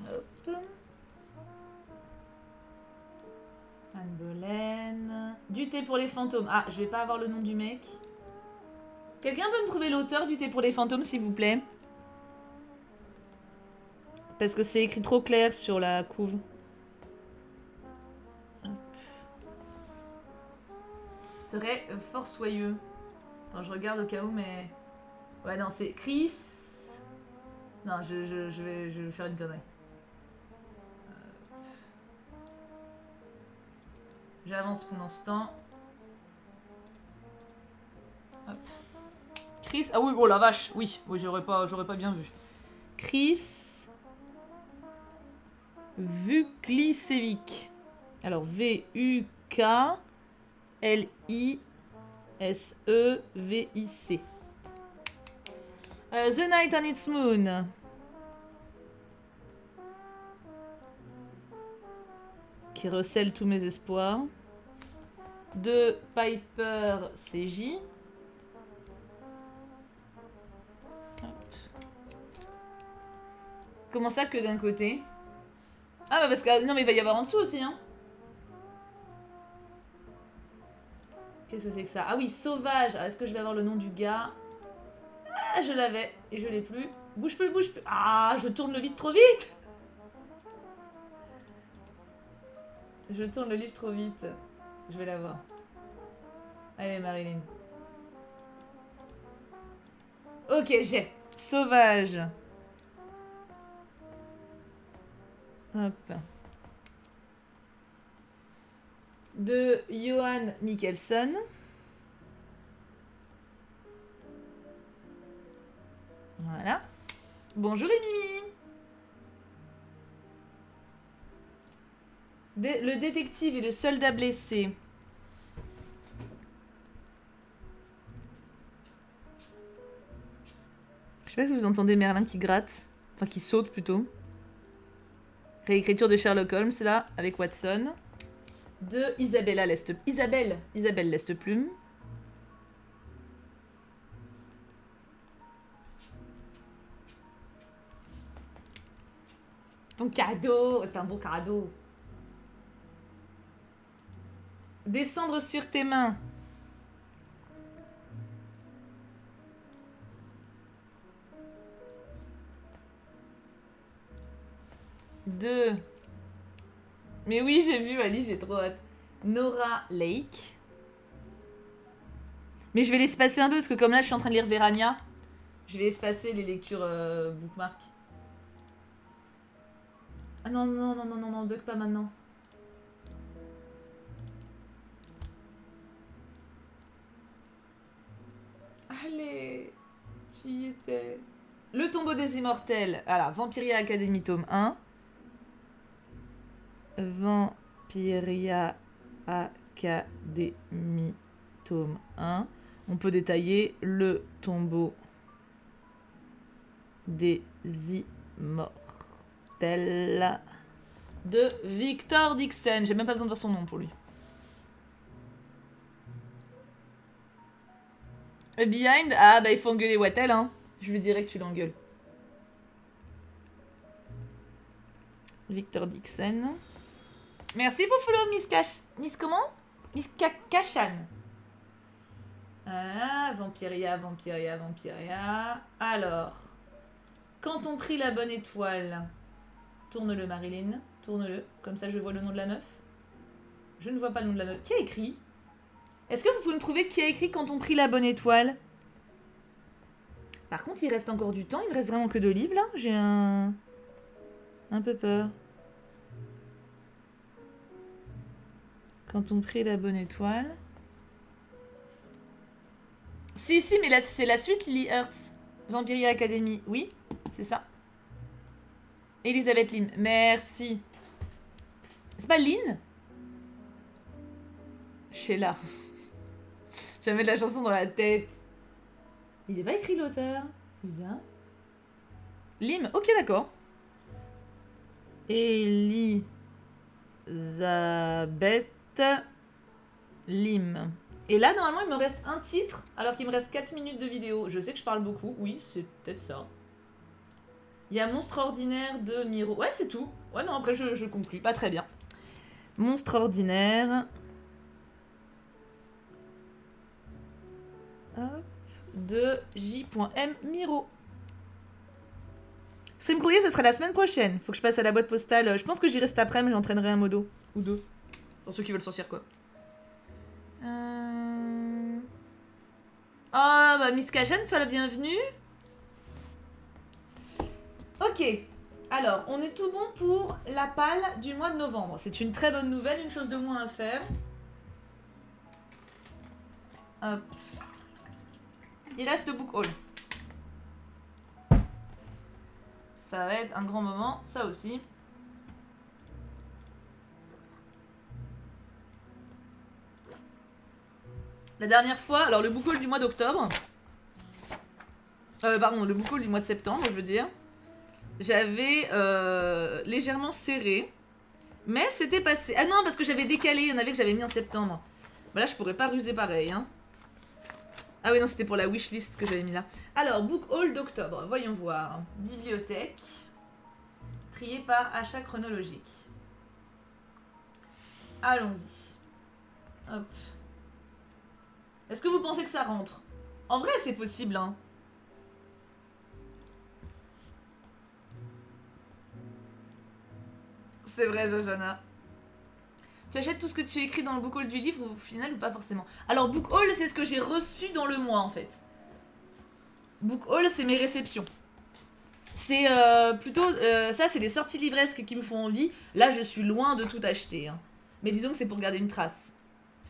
Hop. Anne Boleyn. Du thé pour les fantômes. Ah, je vais pas avoir le nom du mec. Quelqu'un peut me trouver l'auteur du thé pour les fantômes, s'il vous plaît? Parce que c'est écrit trop clair sur la couve. Serait euh, fort soyeux. Attends, je regarde au cas où, mais... Ouais, non, c'est Chris... Non, je, je, vais, je vais faire une connerie. Euh, J'avance pendant ce temps. Chris... Ah oui, oh la vache, oui. Oui, j'aurais pas, pas bien vu. Chris... Vuklicevic. Alors, V-U-K... L-I-S-E-V-I-C. Euh, The Night and Its Moon. Qui recèle tous mes espoirs. De Piper CJ. Hop. Comment ça que d'un côté? Ah bah parce que... Non mais il va y avoir en dessous aussi hein Qu'est-ce que c'est que ça? Ah oui, sauvage. Est-ce que je vais avoir le nom du gars? Ah, je l'avais et je l'ai plus. Bouge plus, bouge plus. Ah, je tourne le vide trop vite. Je tourne le livre trop vite. Je vais l'avoir. Allez, Marilyn. Ok, j'ai. Sauvage. Hop. De Johan Mikkelsen. Voilà. Bonjour les Mimi Le détective et le soldat blessé. Je sais pas si vous entendez Merlin qui gratte. Enfin, qui saute plutôt. Réécriture de Sherlock Holmes, là, avec Watson de Isabella Leste... Isabelle, Isabelle Leste-Plume. Ton cadeau, c'est un beau cadeau. Descendre sur tes mains. De mais oui, j'ai vu, Ali, j'ai trop hâte. Nora Lake. Mais je vais l'espacer un peu, parce que comme là, je suis en train de lire Verania, je vais espacer les lectures euh, bookmark. Ah non, non, non, non, non, non, bug pas maintenant. Allez, tu y étais. Le tombeau des immortels. Voilà, Vampiria Academy tome 1. Vampiria Academy, tome 1. On peut détailler le tombeau des immortels de Victor Dixon. J'ai même pas besoin de voir son nom pour lui. Et Behind, ah bah il faut engueuler Wattel, hein. Je lui dirai que tu l'engueules. Victor Dixon. Merci pour follow Miss Cash. Miss comment? Miss Ka- Kachan. Ah, Vampiria, Vampiria, Vampiria. Alors, quand on prie la bonne étoile, tourne-le Marilyn, tourne-le, comme ça je vois le nom de la meuf. Je ne vois pas le nom de la meuf. Qui a écrit? Est-ce que vous pouvez me trouver qui a écrit quand on prie la bonne étoile Par contre, il reste encore du temps, il me reste vraiment que deux livres là. J'ai un. un peu peur. Quand on prie la bonne étoile. Si, si, mais c'est la suite, Lee Hertz. Vampiria Academy. Oui, c'est ça. Elisabeth Lim. Merci. C'est pas Lynn? Sheila. [laughs] J'avais de la chanson dans la tête. Il n'est pas écrit l'auteur. C'est bizarre. Lim, ok, d'accord. Elisabeth Lim. Et là, normalement, il me reste un titre, alors qu'il me reste 4 minutes de vidéo. Je sais que je parle beaucoup, oui, c'est peut-être ça. Il y a Monstre Ordinaire de Miro. Ouais, c'est tout. Ouais, non, après, je, conclus. Pas très bien. Monstre Ordinaire. De J.M. Miro. Stream courrier, ce sera la semaine prochaine. Faut que je passe à la boîte postale. Je pense que j'irai cet après-midi, j'entraînerai un modo. Ou deux. Pour ceux qui veulent sortir, quoi. Euh... Oh, bah Miss Kajan, sois la bienvenue. Ok. Alors, on est tout bon pour la palle du mois de novembre. C'est une très bonne nouvelle, une chose de moins à faire. Hop. Il reste le book haul. Ça va être un grand moment, ça aussi. La dernière fois, alors le book haul du mois d'octobre. Euh, pardon, le book haul du mois de septembre, je veux dire. J'avais euh, légèrement serré. Mais c'était passé. Ah non, parce que j'avais décalé, il y en avait que j'avais mis en septembre. Bah là, je pourrais pas ruser pareil. Hein. Ah oui, non, c'était pour la wishlist que j'avais mis là. Alors, book haul d'octobre, voyons voir. Bibliothèque. Trié par achat chronologique. Allons-y. Hop. Est-ce que vous pensez que ça rentre? En vrai, c'est possible, hein. C'est vrai, Jojana. Tu achètes tout ce que tu écris dans le book haul du livre au final ou pas forcément? Alors, book haul, c'est ce que j'ai reçu dans le mois en fait. Book haul, c'est mes réceptions. C'est euh, plutôt. euh, ça, c'est les sorties livresques qui me font envie. Là, je suis loin de tout acheter. hein. Mais disons que c'est pour garder une trace.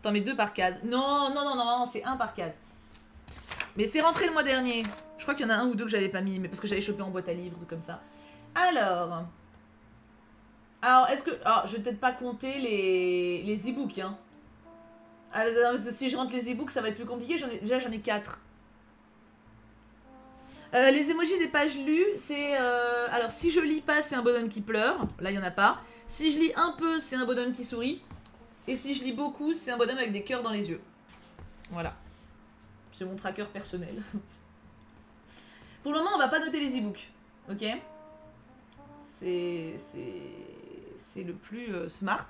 C'est en mets deux par case. Non, non, non, non, c'est un par case. Mais c'est rentré le mois dernier. Je crois qu'il y en a un ou deux que j'avais pas mis, mais parce que j'avais chopé en boîte à livres, tout comme ça. Alors. Alors, est-ce que. Alors, je vais peut-être pas compter les, les e-books, hein. Ah, parce que si je rentre les e-books, ça va être plus compliqué. Ai... Déjà, j'en ai 4. les emojis des pages lues, c'est. euh, Alors, si je lis pas, c'est un bonhomme qui pleure. Là, il y en a pas. Si je lis un peu, c'est un bonhomme qui sourit. Et si je lis beaucoup, c'est un bonhomme avec des cœurs dans les yeux. Voilà. C'est mon tracker personnel. [laughs] Pour le moment, on va pas noter les e-books. Ok? C'est. Le plus euh, smart.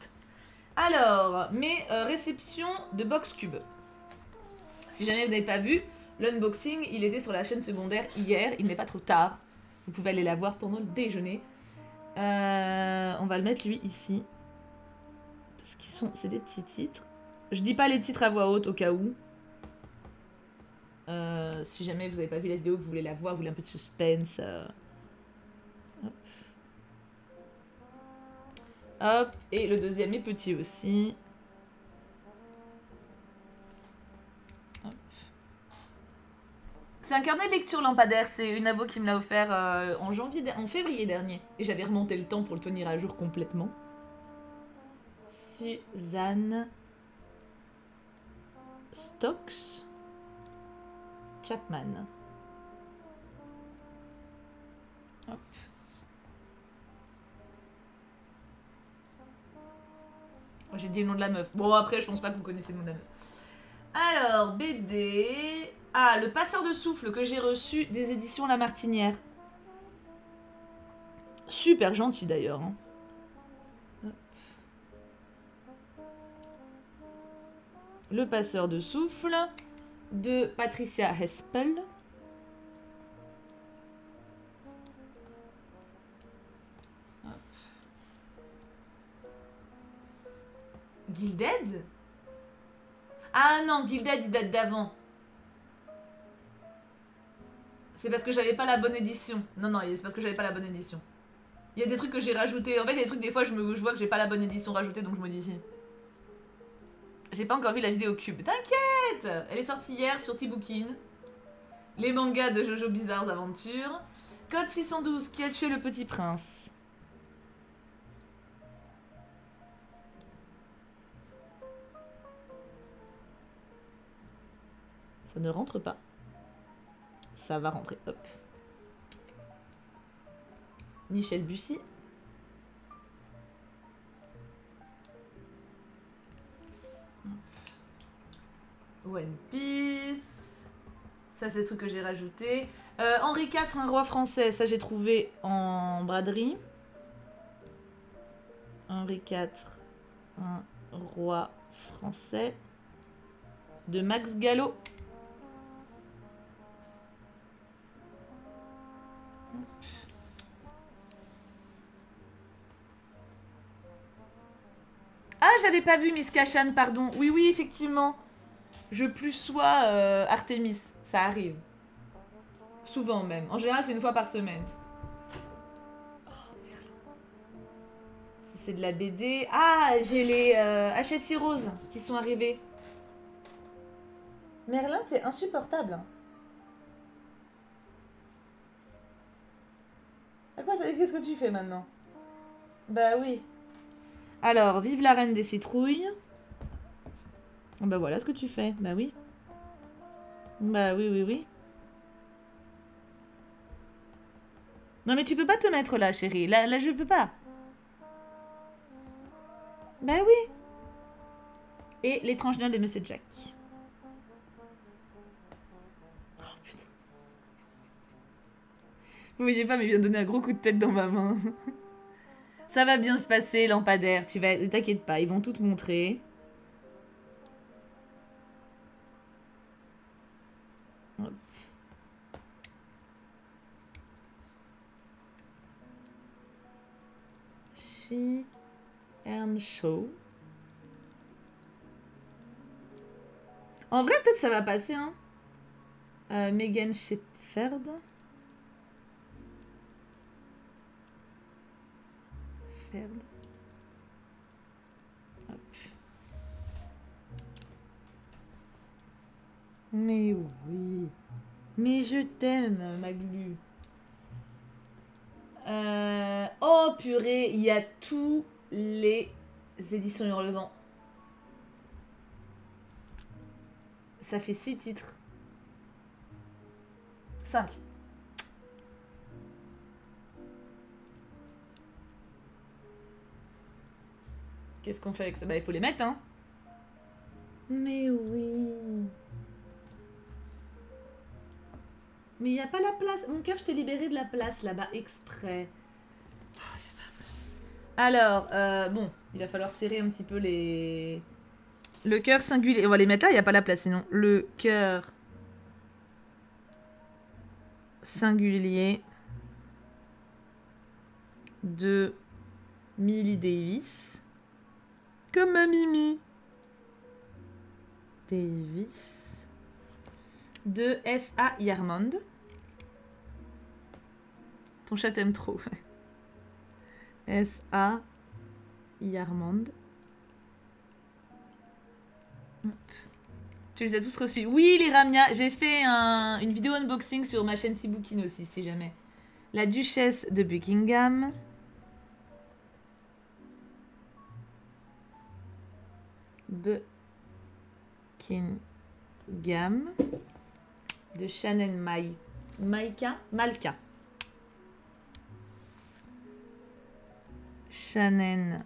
Alors, mes euh, réceptions de Boxcube. Si jamais vous n'avez pas vu, l'unboxing, il était sur la chaîne secondaire hier. Il n'est pas trop tard. Vous pouvez aller la voir pendant le déjeuner. Euh, on va le mettre lui ici. Parce qu'ils sont. C'est des petits titres. Je dis pas les titres à voix haute au cas où. Euh, si jamais vous n'avez pas vu la vidéo, que vous voulez la voir, vous voulez un peu de suspense. euh. Hop. Et le deuxième est petit aussi. C'est un carnet de lecture lampadaire, c'est une abo qui me l'a offert euh, en janvier, en février dernier. Et j'avais remonté le temps pour le tenir à jour complètement. Suzanne Stokes. Chapman. Moi, J'ai dit le nom de la meuf. Bon, après, je pense pas que vous connaissez le nom de la meuf. Alors, BD. Ah, Le Passeur de Souffle que j'ai reçu des éditions La Martinière. Super gentil d'ailleurs. hein. Le Passeur de Souffle de Patricia Hespel. Hop. Ah non, Gilded il date d'avant. C'est parce que j'avais pas la bonne édition. Non, non, c'est parce que j'avais pas la bonne édition. Il y a des trucs que j'ai rajoutés. En fait, il y a des trucs, des fois, je, je vois que j'ai pas la bonne édition rajoutée, donc je modifie. J'ai pas encore vu la vidéo cube. T'inquiète Elle est sortie hier sur Tibookin. Les mangas de Jojo Bizarres Aventures. Code 612, qui a tué le petit prince? Ça ne rentre pas. Ça va rentrer. Hop. Michel Bussy. One Piece. Ça, c'est le truc que j'ai rajouté. Euh, Henri IV, un roi français. Ça, j'ai trouvé en braderie. Henri IV, un roi français. De Max Gallo. Ah, j'avais pas vu Miss Kachan, pardon. Oui, oui, effectivement. Je plus sois euh, Artemis. Ça arrive. Souvent même. En général, c'est une fois par semaine. Oh. C'est de la BD. Ah, j'ai les euh, Hachette Rose qui sont arrivés. Merlin, t'es insupportable. hein. Qu'est-ce que tu fais maintenant? Bah oui. Alors, vive la reine des citrouilles. Ah Bah voilà ce que tu fais. Bah oui. Bah oui, oui, oui. Non mais tu peux pas te mettre là, chérie. Là, là je peux pas. Bah oui. Et l'étrange nain de Monsieur Jack. Oh putain. Vous voyez pas, mais il vient de donner un gros coup de tête dans ma main. [laughs] Ça va bien se passer, lampadaire. Tu vas, t'inquiète pas, ils vont tout te montrer. Hop. And Show. En vrai, peut-être ça va passer, hein. Euh, Megan Shepherd. Ferd. Hop. Mais oui. Mais je t'aime, Maglu. Euh, Oh purée, il y a tous les éditions Hurlevent. Ça fait 6 titres. 5. Qu'est-ce qu'on fait avec ça? Bah il faut les mettre, hein. Mais oui. Mais il n'y a pas la place. Mon cœur, je t'ai libéré de la place là-bas exprès. Vrai. Alors, euh, bon, il va falloir serrer un petit peu les. Le cœur singulier. On va les mettre là, il n'y a pas la place sinon. Le cœur singulier de Millie Davis. Comme ma Mimi. Davis. De S.A. Yarmond. Ton chat t'aime trop. [laughs] S.A. Yarmond. Hop. Tu les as tous reçus. Oui, les Ramia. J'ai fait un- une vidéo unboxing sur ma chaîne Tibookin aussi, si jamais. La duchesse de Buckingham. gamme de Shannon Mai- Maika Malka. Shannon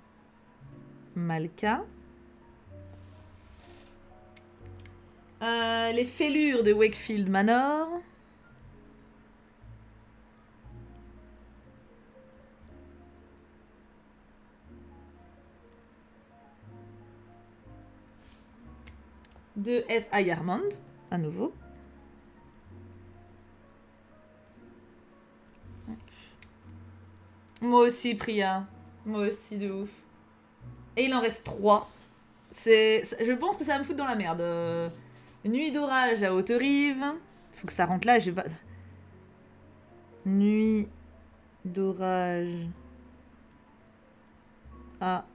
Malka. Euh, les fêlures de Wakefield Manor. De S. I. Armand, à nouveau. Moi aussi, Priya. Moi aussi, de ouf. Et il en reste 3. C'est, je pense que ça va me foutre dans la merde. Euh, Nuit d'orage à Haute-Rive. Faut que ça rentre là, j'ai pas... Nuit d'orage à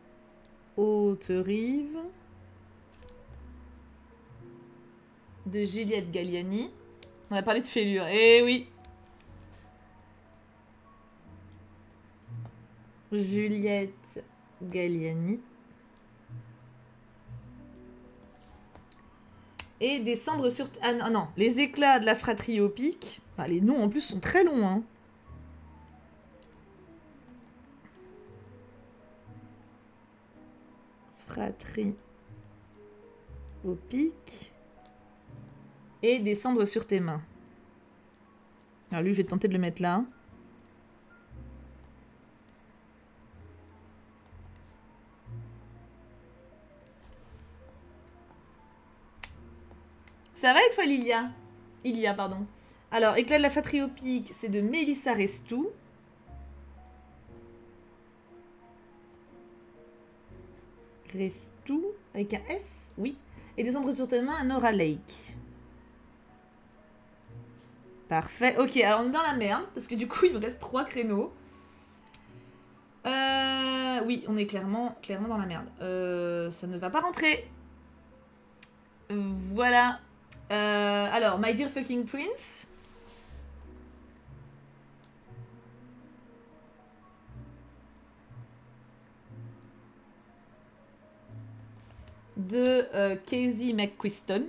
Haute-Rive. De Juliette Galliani. On a parlé de fêlure. Eh oui Juliette Galliani. Et des cendres sur... Ah non, non, les éclats de la fratrie au pic. Les noms en plus sont très longs. Hein. Fratrie au pic. Et des cendres sur tes mains. Alors lui, je vais tenter de le mettre là. Ça va et toi, Lilia? Ilia, pardon. Alors, Éclat de la pic, c'est de Mélissa Restou. Restou, avec un S, oui. Et descendre sur tes mains, Nora Lake. Parfait. Ok, alors on est dans la merde, parce que du coup, il me reste trois créneaux. Euh, oui, on est clairement, clairement dans la merde. Euh, ça ne va pas rentrer. Voilà. Euh, alors, My Dear Fucking Prince. De euh, Casey McQuiston.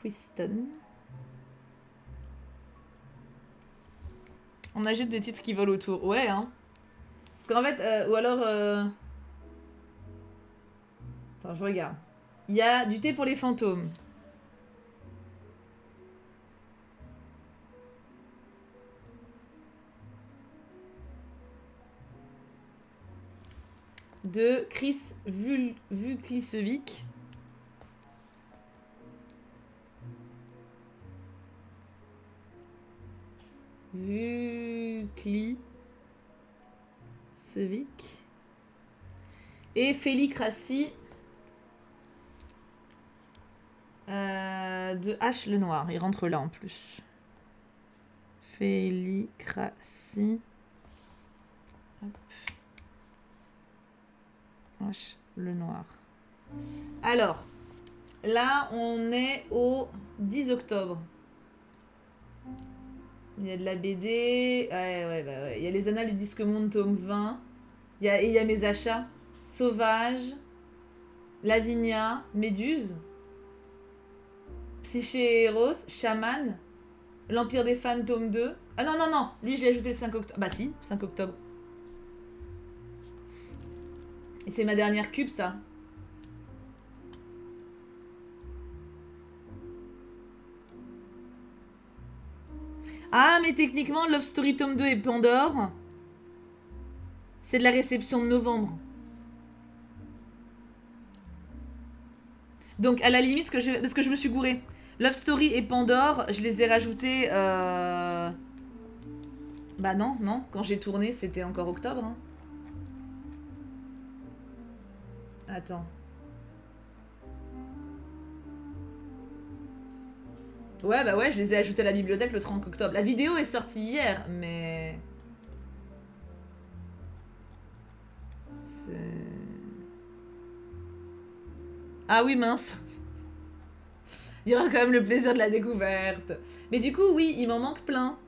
Quiston. On ajoute des titres qui volent autour. Ouais, hein. Qu'en fait, euh, ou alors... euh, Attends, je regarde. Il y a du thé pour les fantômes. De Chris Vul Vuklicevic. Et Félix euh, de H le Noir. Il rentre là en plus. Félix. H le Noir. Alors, là, on est au 10 octobre. Il y a de la BD. Ouais, ouais, bah ouais. Il y a les Annales du Disque Monde, tome 20. Il y a, et il y a mes achats. Sauvage. Lavinia. Méduse. Psyché Eros. Chaman. L'Empire des fans, tome 2. Ah non, non, non. Lui, je l'ai ajouté le 5 octobre. Bah si, 5 octobre. Et c'est ma dernière cube, ça. Ah, mais techniquement, Love Story tome 2 et Pandore, c'est de la réception de novembre. Donc, à la limite, parce que je me suis gourée. Love Story et Pandore, je les ai rajoutés. euh, Bah non, non. Quand j'ai tourné, c'était encore octobre. hein. Attends. Ouais, bah ouais, je les ai ajoutés à la bibliothèque le 30 octobre. La vidéo est sortie hier, mais... Ah oui, mince. [laughs] Il y aura quand même le plaisir de la découverte. Mais du coup, oui, il m'en manque plein.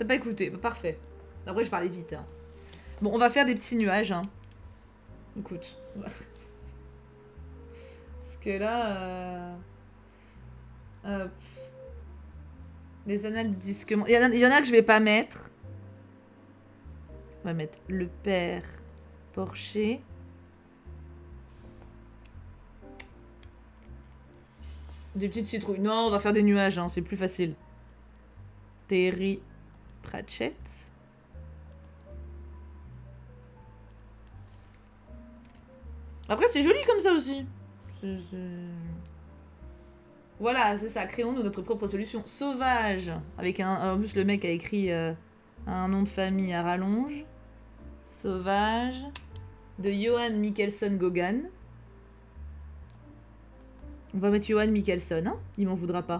T'as pas écouté, bah, parfait. Après, je parlais vite. hein. Bon, on va faire des petits nuages. Hein. Écoute. [laughs] Parce que là. euh, hop. Les annales du disque. Il y, en a, il y en a que je vais pas mettre. On va mettre le père Porcher. Des petites citrouilles. Non, on va faire des nuages, hein, c'est plus facile. Terry Pratchett. Après, c'est joli comme ça aussi. Voilà, c'est ça. Créons-nous notre propre solution. Sauvage. Avec un. En plus, le mec a écrit euh, un nom de famille à rallonge. Sauvage. De Johan Mikkelsen Gogan. On va mettre Johan Mikkelsen, hein Il m'en voudra pas.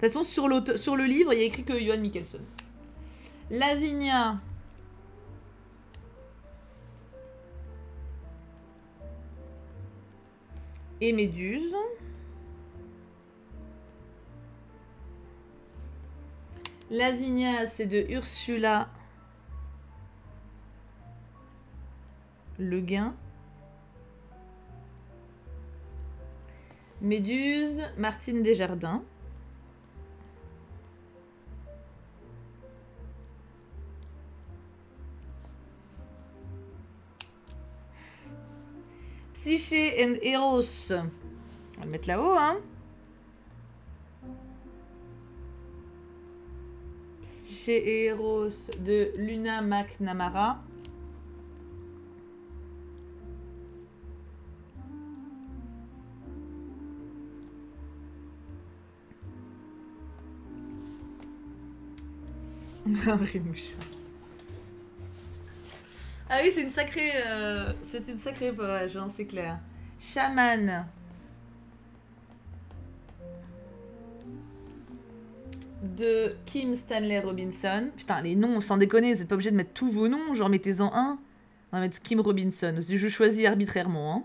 De toute façon, sur le livre, il y a écrit que Johan Mikkelsen. Lavinia. Et Méduse. Lavinia, c'est de Ursula Le Guin. Méduse, Martine Desjardins. Psyché and Eros. On va le mettre là-haut, hein. Psyché et Eros de Luna McNamara. [laughs] Un vrai. Ah oui, c'est une sacrée, euh, c'est une sacrée page, hein, c'est clair. Chaman. De Kim Stanley Robinson. Putain, les noms, sans déconner, vous n'êtes pas obligé de mettre tous vos noms, genre mettez-en un. On va mettre Kim Robinson. Je choisis arbitrairement. hein.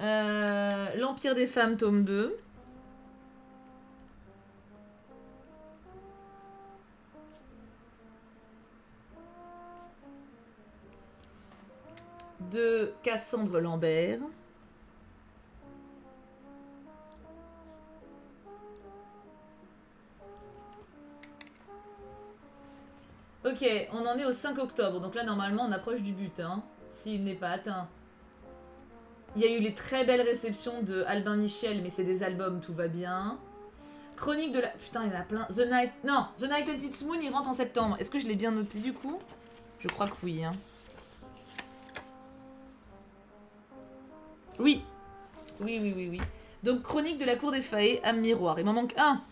Euh, L'Empire des femmes, tome 2. De Cassandre Lambert. Ok, on en est au 5 octobre, donc là normalement on approche du but, hein, s'il n'est pas atteint. Il y a eu les très belles réceptions de Albin Michel, mais c'est des albums, tout va bien. Chronique de la... Putain, il y en a plein. The Night... Non, The Night and Its Moon, il rentre en septembre. Est-ce que je l'ai bien noté du coup? Je crois que oui, hein. Oui. Oui, oui, oui, oui. Donc, chronique de la cour des faées, âme miroir. Il m'en manque un.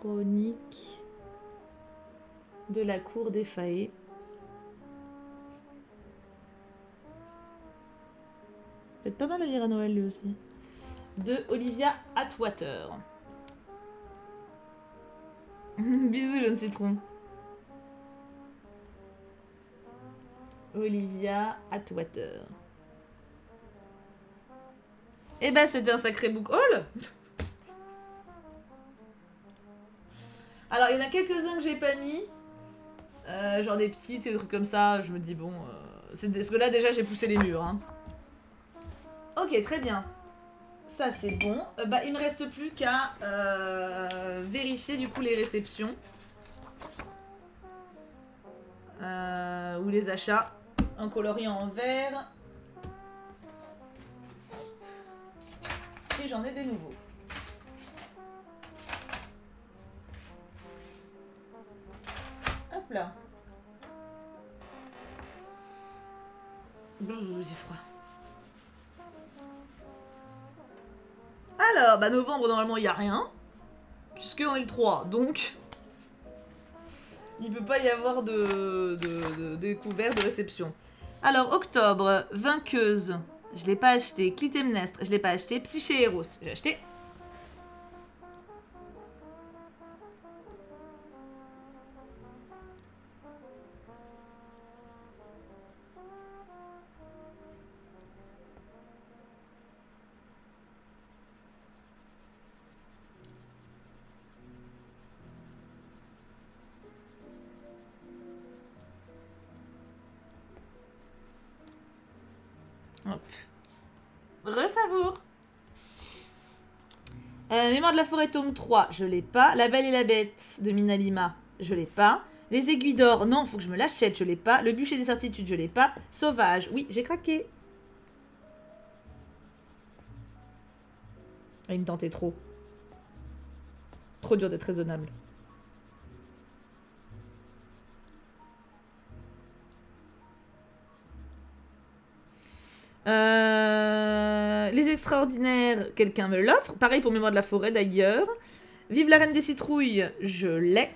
Chronique de la cour des faées. Peut-être pas mal à lire à Noël lui aussi. De Olivia Atwater. [laughs] Bisous, jeune citron. Olivia Atwater. Eh ben, c'était un sacré book haul. Alors, il y en a quelques-uns que j'ai pas mis. Euh, genre des petites, des trucs comme ça. Je me dis, bon. Euh, parce que là, déjà, j'ai poussé les murs. hein. Ok, très bien. Ça, c'est bon. Euh, bah, il me reste plus qu'à vérifier du coup les réceptions. Ou les achats en coloriant en vert. Si j'en ai des nouveaux. Hop là. J'ai froid. Alors, bah novembre, normalement, il n'y a rien. Puisqu'on est le 3, donc... Il peut pas y avoir de, de, de réception. Alors, octobre, vainqueuse. Je l'ai pas acheté. Clytemnestre, je l'ai pas acheté. Psyché Héros, j'ai acheté. De la forêt, tome 3, je l'ai pas. La Belle et la Bête de Minalima, je l'ai pas. Les aiguilles d'or, non, faut que je me l'achète, je l'ai pas. Le bûcher des certitudes, je l'ai pas. Sauvage, oui, j'ai craqué. Ah, il me tentait trop. Trop dur d'être raisonnable. Euh, les extraordinaires, quelqu'un me l'offre. Pareil pour Mémoire de la forêt d'ailleurs. Vive la reine des citrouilles, je l'ai.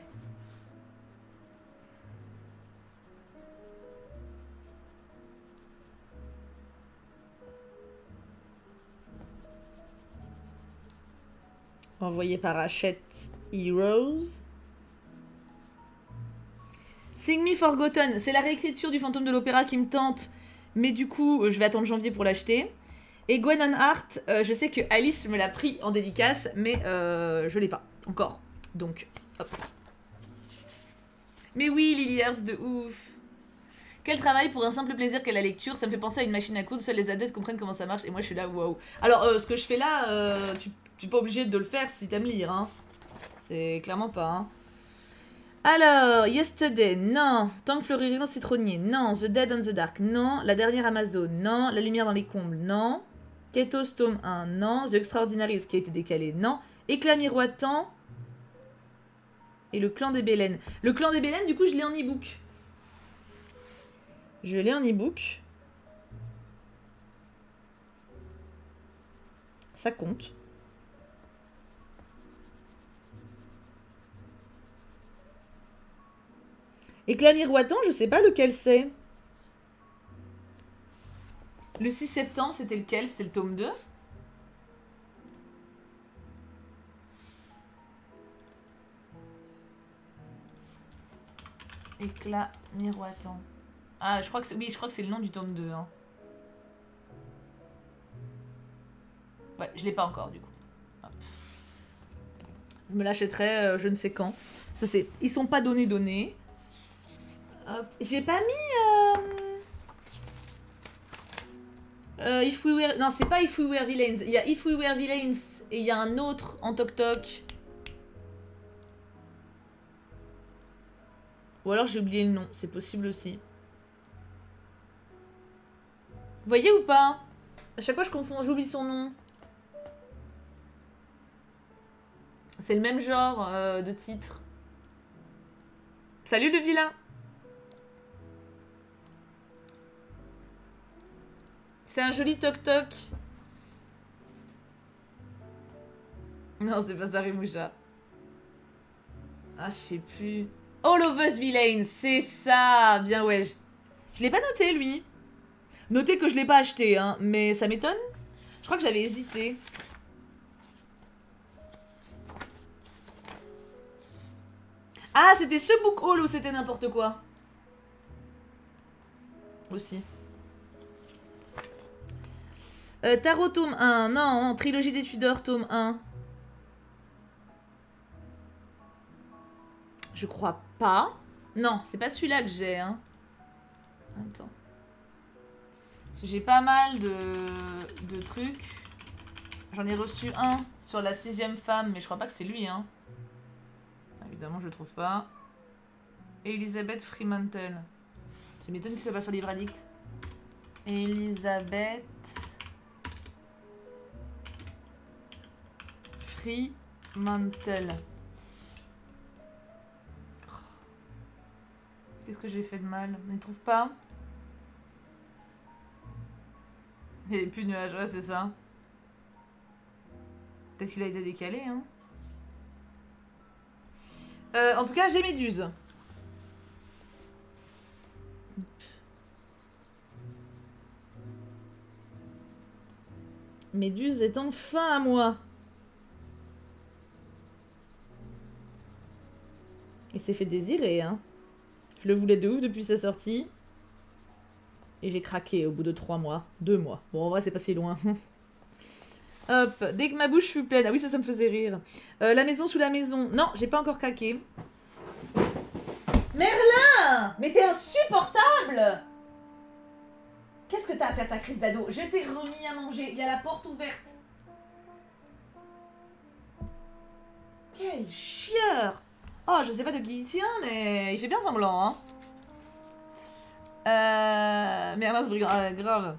Envoyé par Hachette Heroes. Sing Me Forgotten, c'est la réécriture du fantôme de l'opéra qui me tente. Mais du coup, euh, je vais attendre janvier pour l'acheter. Et Gwen and Hart, euh, je sais que Alice me l'a pris en dédicace, mais euh, je l'ai pas encore. Donc, hop. Mais oui, Lily Hearts, de ouf. Quel travail pour un simple plaisir qu'est la lecture. Ça me fait penser à une machine à coudre. Seuls les adeptes comprennent comment ça marche. Et moi, je suis là, waouh. Alors, euh, ce que je fais là, euh, tu n'es pas obligé de le faire si t'aimes lire. Hein. C'est clairement pas. Hein. Alors, Yesterday, non. Tant que citronnier, non. The Dead on the Dark, non. La dernière Amazon, non. La lumière dans les combles, non. Ketos, tome 1, non. The Extraordinaries, qui a été décalé, non. Éclat miroitant. Et le clan des Bélènes. Le clan des Bélènes, du coup, je l'ai en e-book. Je l'ai en e-book. Ça compte. Éclat miroitant, je sais pas lequel c'est. Le 6 septembre, c'était lequel? C'était le tome 2 Éclat miroitant. Ah, je crois que. Oui, je crois que c'est le nom du tome 2. Hein. Ouais, je l'ai pas encore du coup. Je me l'achèterai euh, je ne sais quand. Ça, c'est... Ils sont pas donnés donnés. J'ai pas mis... Euh... euh, If We Were... Non, c'est pas If We Were Villains. Il y a If We Were Villains et il y a un autre en Toc Toc. Ou alors j'ai oublié le nom, c'est possible aussi. Vous voyez ou pas? À chaque fois je confonds, j'oublie son nom. C'est le même genre euh, de titre. Salut le vilain C'est un joli toc-toc. Non, c'est pas Sarimoucha. Ah, je sais plus. All of Us Villain, c'est ça Bien ouais. Je, je l'ai pas noté, lui. Notez que je l'ai pas acheté, hein, mais ça m'étonne. Je crois que j'avais hésité. Ah, c'était ce book haul ou c'était n'importe quoi? Aussi. Euh, Tarot tome 1. Non, Trilogie des Tudors tome 1. Je crois pas. Non, c'est pas celui-là que j'ai. Hein. Attends. Parce que j'ai pas mal de, de trucs. J'en ai reçu un sur la sixième femme, mais je crois pas que c'est lui. Hein. Évidemment, je le trouve pas. Elisabeth Fremantle. Ça m'étonne qu'il soit pas sur Livre Addict. Elisabeth Fremantle. Qu'est-ce que j'ai fait de mal? On ne trouve pas? Il n'y avait plus de nuages, ouais, c'est ça. Peut-être qu'il a été décalé, hein. Euh, en tout cas, j'ai Méduse. Méduse est enfin à moi. Il s'est fait désirer, hein. Je le voulais de ouf depuis sa sortie. Et j'ai craqué au bout de trois mois. Deux mois. Bon, en vrai, c'est pas si loin. [laughs] Hop, dès que ma bouche fut pleine. Ah oui, ça, ça me faisait rire. Euh, la maison sous la maison. Non, j'ai pas encore craqué. Merlin Mais t'es insupportable Qu'est-ce que t'as à faire ta crise d'ado? Je t'ai remis à manger, il y a la porte ouverte. Quel chieur Oh, je sais pas de qui il tient, mais il fait bien semblant, hein. Euh... Merlin brigand, ah, grave.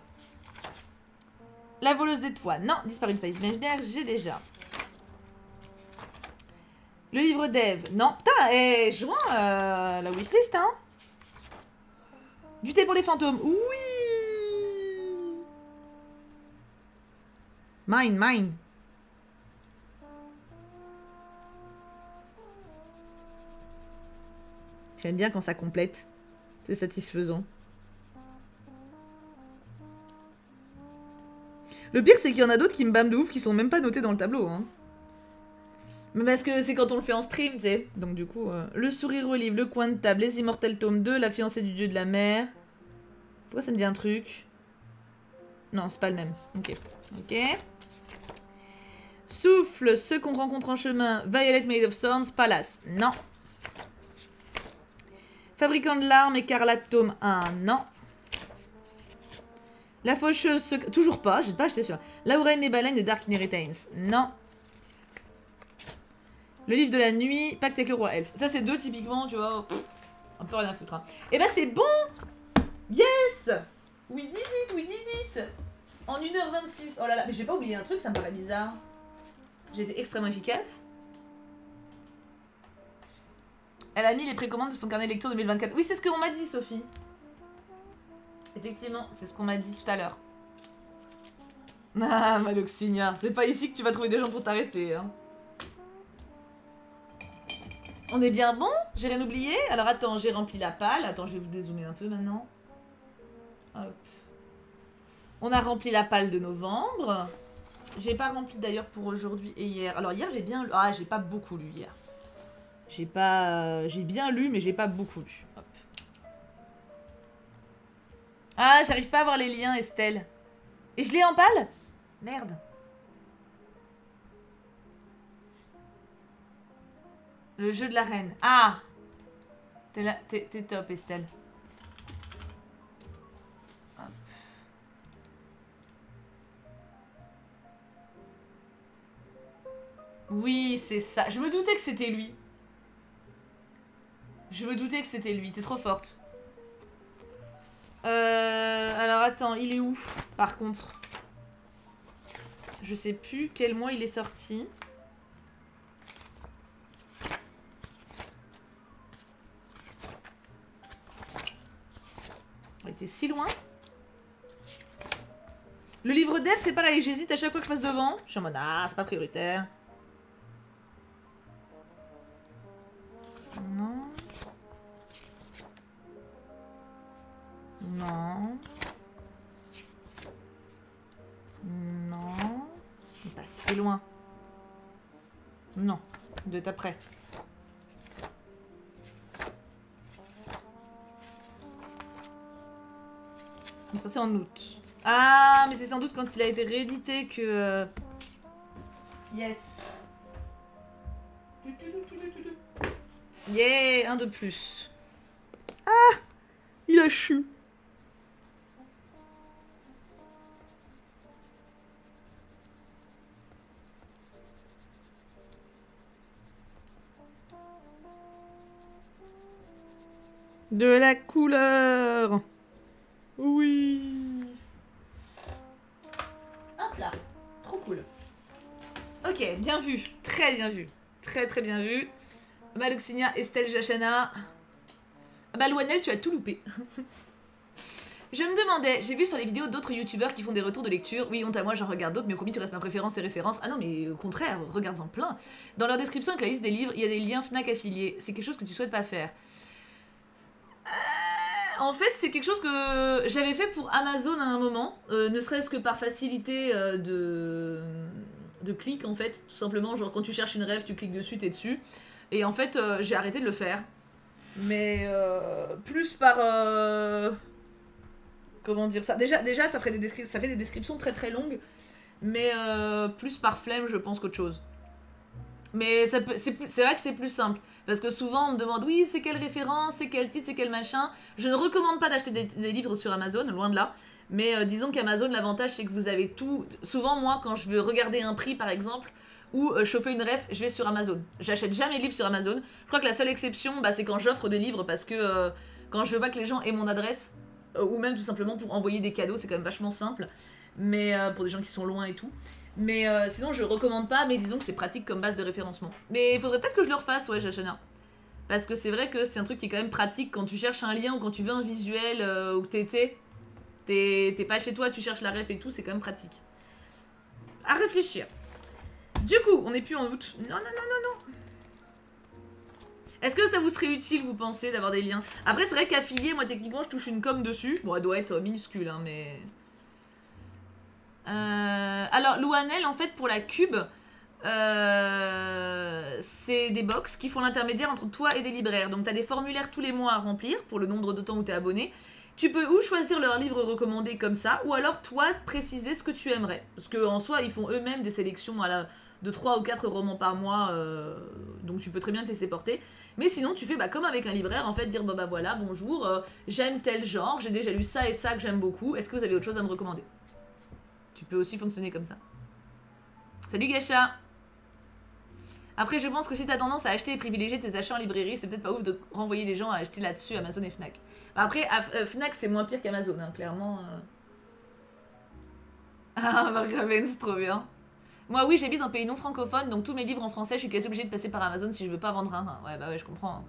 La voleuse d'étoiles. Non, disparu de pays imaginaire, j'ai déjà. Le livre d'Eve. Non, putain, je vois euh, la wishlist, hein. Du thé pour les fantômes. Oui Mine, mine. J'aime bien quand ça complète. C'est satisfaisant. Le pire, c'est qu'il y en a d'autres qui me bâment de ouf qui sont même pas notés dans le tableau. Hein. Mais parce que c'est quand on le fait en stream, tu sais. Donc du coup, euh, le sourire au livre, le coin de table, les immortels tome 2, la fiancée du dieu de la mer. Pourquoi ça me dit un truc? Non, c'est pas le même. Ok. Ok. Souffle, ceux qu'on rencontre en chemin, Violet Made of Thorns, Palace. Non. Fabricant de larmes, écarlate tome 1. Non. La faucheuse, toujours pas, j'ai pas acheté sur. Laurel et baleines de Dark Inheritance. Non. Le livre de la nuit, Pacte avec le roi elfe. Ça, c'est deux typiquement, tu vois. un peu rien à foutre. Hein. Et eh bah, ben, c'est bon Yes We did it, we did it En 1h26. Oh là là, mais j'ai pas oublié un truc, ça me paraît bizarre. J'ai été extrêmement efficace. Elle a mis les précommandes de son carnet de lecture 2024. Oui, c'est ce qu'on m'a dit, Sophie. Effectivement, c'est ce qu'on m'a dit tout à l'heure. Ah, Maloxinia, c'est pas ici que tu vas trouver des gens pour t'arrêter, hein. On est bien bon? J'ai rien oublié? Alors attends, j'ai rempli la palle. Attends, je vais vous dézoomer un peu maintenant. Hop. On a rempli la palle de novembre. J'ai pas rempli d'ailleurs pour aujourd'hui et hier. Alors hier, j'ai bien lu. Ah, j'ai pas beaucoup lu hier. J'ai pas... J'ai bien lu, mais j'ai pas beaucoup lu. Hop. Ah, j'arrive pas à voir les liens, Estelle. Et je l'ai en palle Merde. Le jeu de la reine. Ah T'es top, Estelle. Oui, c'est ça. Je me doutais que c'était lui. Je me doutais que c'était lui. T'es trop forte. Euh, alors attends, il est où Par contre? Je sais plus quel mois il est sorti. On était si loin. Le livre d'Eve, c'est pareil, j'hésite à chaque fois que je passe devant. Je suis en mode, ah, c'est pas prioritaire. Non. Non. Pas si loin. Non. De être après. Il est sorti en août. Ah, mais c'est sans doute quand il a été réédité que... Euh, yes. Yeah, un de plus. Ah Il a chu. De la couleur Oui Hop là Trop cool. Ok, bien vu. Très bien vu. Très très bien vu. Maloxinia, Estelle Jachana. Ah bah Louanel, tu as tout loupé. [laughs] Je me demandais, j'ai vu sur les vidéos d'autres youtubeurs qui font des retours de lecture. Oui, honte à moi, j'en regarde d'autres, mais promis, tu restes ma préférence et référence. Ah non, mais au contraire, regarde-en plein. Dans leur description avec la liste des livres, il y a des liens Fnac affiliés. C'est quelque chose que tu souhaites pas faire. En fait, c'est quelque chose que j'avais fait pour Amazon à un moment, euh, ne serait-ce que par facilité euh, de... de clic en fait, tout simplement. Genre quand tu cherches une rêve, tu cliques dessus, t'es dessus. Et en fait, euh, j'ai arrêté de le faire. Mais plus par... Comment dire ça? Déjà, déjà, ça fait des descriptions très très longues. Mais plus par flemme, je pense, qu'autre chose. Mais c'est vrai que c'est plus simple. Parce que souvent, on me demande, oui, c'est quelle référence, c'est quel titre, c'est quel machin. Je ne recommande pas d'acheter des, livres sur Amazon, loin de là. Mais euh, disons qu'Amazon, l'avantage, c'est que vous avez tout. Souvent, moi, quand je veux regarder un prix, par exemple, ou euh, choper une ref, je vais sur Amazon. J'achète jamais de livres sur Amazon. Je crois que la seule exception, bah, c'est quand j'offre des livres parce que euh, quand je veux pas que les gens aient mon adresse, ou même tout simplement pour envoyer des cadeaux, c'est quand même vachement simple. Mais pour des gens qui sont loin et tout. Mais euh, sinon, je recommande pas, mais disons que c'est pratique comme base de référencement. Mais il faudrait peut-être que je le refasse, ouais, Jachana. Parce que c'est vrai que c'est un truc qui est quand même pratique quand tu cherches un lien ou quand tu veux un visuel euh, ou que t'es- t'es pas chez toi, tu cherches la ref et tout, c'est quand même pratique. À réfléchir. Du coup, on n'est plus en août. Non, non, non, non, non. Est-ce que ça vous serait utile, vous pensez, d'avoir des liens? Après, c'est vrai qu'affilié, moi, techniquement, je touche une com dessus. Bon, elle doit être minuscule, hein, mais... Euh, alors, Louanel, en fait, pour la cube, euh, c'est des box qui font l'intermédiaire entre toi et des libraires. Donc, tu as des formulaires tous les mois à remplir pour le nombre de temps où tu es abonné. Tu peux ou choisir leur livre recommandé comme ça, ou alors toi préciser ce que tu aimerais. Parce qu'en soi, ils font eux-mêmes des sélections à la, de 3 ou 4 romans par mois, euh, donc tu peux très bien te laisser porter. Mais sinon, tu fais bah, comme avec un libraire, en fait, dire bah, bah voilà, bonjour, j'aime tel genre, j'ai déjà lu ça et ça que j'aime beaucoup, est-ce que vous avez autre chose à me recommander? Tu peux aussi fonctionner comme ça. Salut Gacha Après, je pense que si t'as tendance à acheter et privilégier tes achats en librairie, c'est peut-être pas ouf de renvoyer les gens à acheter là-dessus Amazon et Fnac. Bah, Après, euh, Fnac, c'est moins pire qu'Amazon, hein, clairement. euh. [laughs] Ah, Mark Ravens, trop bien. Moi, oui, j'habite dans un pays non francophone, donc tous mes livres en français, je suis quasi obligée de passer par Amazon si je veux pas vendre un. Ouais, bah ouais, je comprends. hein.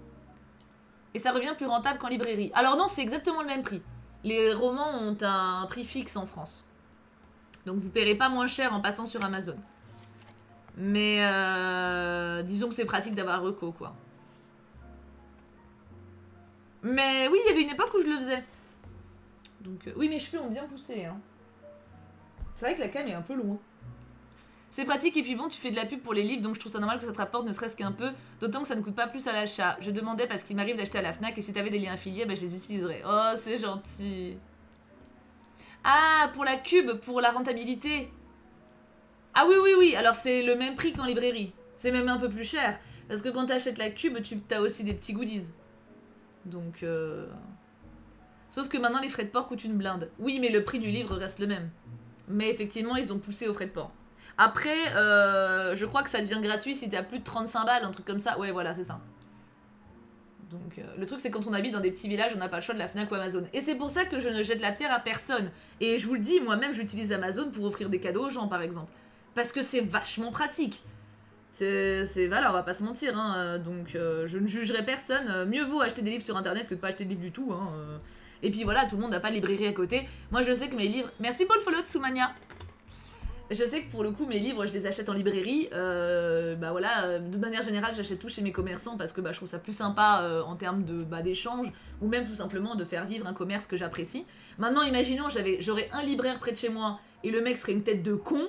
Et ça revient plus rentable qu'en librairie. Alors non, c'est exactement le même prix. Les romans ont un prix fixe en France. Donc vous paierez pas moins cher en passant sur Amazon. Mais euh, disons que c'est pratique d'avoir reco, quoi. Mais oui, il y avait une époque où je le faisais. Donc euh, oui, mes cheveux ont bien poussé. Hein. C'est vrai que la cam est un peu loin. C'est pratique et puis bon, tu fais de la pub pour les livres, donc je trouve ça normal que ça te rapporte ne serait-ce qu'un peu, d'autant que ça ne coûte pas plus à l'achat. Je demandais parce qu'il m'arrive d'acheter à la FNAC et si t'avais des liens affiliés, bah, je les utiliserais. Oh, c'est gentil. Ah, pour la cube, pour la rentabilité. Ah oui, oui, oui, alors c'est le même prix qu'en librairie. C'est même un peu plus cher. Parce que quand t'achètes la cube, tu as aussi des petits goodies. Donc... euh, Sauf que maintenant les frais de port coûtent une blinde. Oui, mais le prix du livre reste le même. Mais effectivement, ils ont poussé aux frais de port. Après, euh, je crois que ça devient gratuit si t'as plus de 35 balles, un truc comme ça. Ouais, voilà, c'est ça. Donc, euh, le truc, c'est quand on habite dans des petits villages, on n'a pas le choix de la Fnac ou Amazon. Et c'est pour ça que je ne jette la pierre à personne. Et je vous le dis, moi-même, j'utilise Amazon pour offrir des cadeaux aux gens, par exemple. Parce que c'est vachement pratique. C'est, voilà, on va pas se mentir. Hein. Donc, euh, je ne jugerai personne. Mieux vaut acheter des livres sur Internet que de pas acheter de livres du tout. Hein. Et puis voilà, tout le monde n'a pas de librairie à côté. Moi, je sais que mes livres. Merci pour le follow de Soumania. Je sais que pour le coup, mes livres, je les achète en librairie. Euh, bah voilà, euh, de manière générale, j'achète tout chez mes commerçants parce que bah, je trouve ça plus sympa euh, en termes de bah, d'échange ou même tout simplement de faire vivre un commerce que j'apprécie. Maintenant, imaginons, j'avais, j'aurais un libraire près de chez moi et le mec serait une tête de con.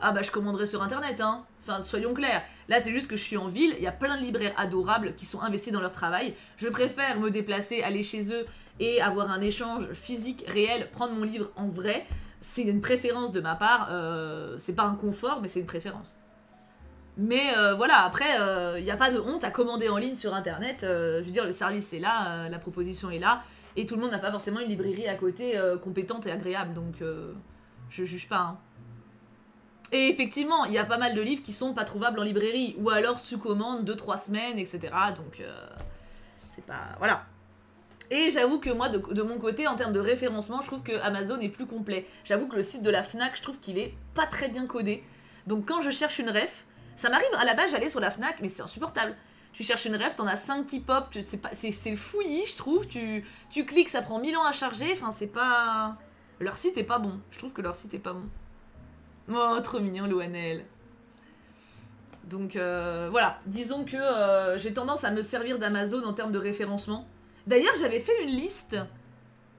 Ah bah je commanderais sur internet, hein. Enfin, soyons clairs. Là, c'est juste que je suis en ville, il y a plein de libraires adorables qui sont investis dans leur travail. Je préfère me déplacer, aller chez eux et avoir un échange physique, réel, prendre mon livre en vrai. C'est une préférence de ma part. euh, c'est pas un confort, mais c'est une préférence. Mais euh, voilà, après, il n'y a pas de honte à commander en ligne sur internet. euh, je veux dire, le service est là, euh, la proposition est là, et tout le monde n'a pas forcément une librairie à côté euh, compétente et agréable. Donc, euh, je juge pas. hein. Et effectivement, il y a pas mal de livres qui sont pas trouvables en librairie, ou alors sous commande 2-3 semaines, etc. Donc, euh, c'est pas. Voilà. Et j'avoue que moi, de, mon côté, en termes de référencement, je trouve que Amazon est plus complet. J'avoue que le site de la Fnac, je trouve qu'il est pas très bien codé. Donc quand je cherche une ref, ça m'arrive à la base, j'allais sur la Fnac, mais c'est insupportable. Tu cherches une ref, t'en as 5 qui pop, c'est fouillis, je trouve. Tu, tu cliques, ça prend 1000 ans à charger. Enfin, c'est pas. Leur site est pas bon. Je trouve que leur site est pas bon. Oh, trop mignon, l'ONL. Donc euh, voilà, disons que euh, j'ai tendance à me servir d'Amazon en termes de référencement. D'ailleurs, j'avais fait une liste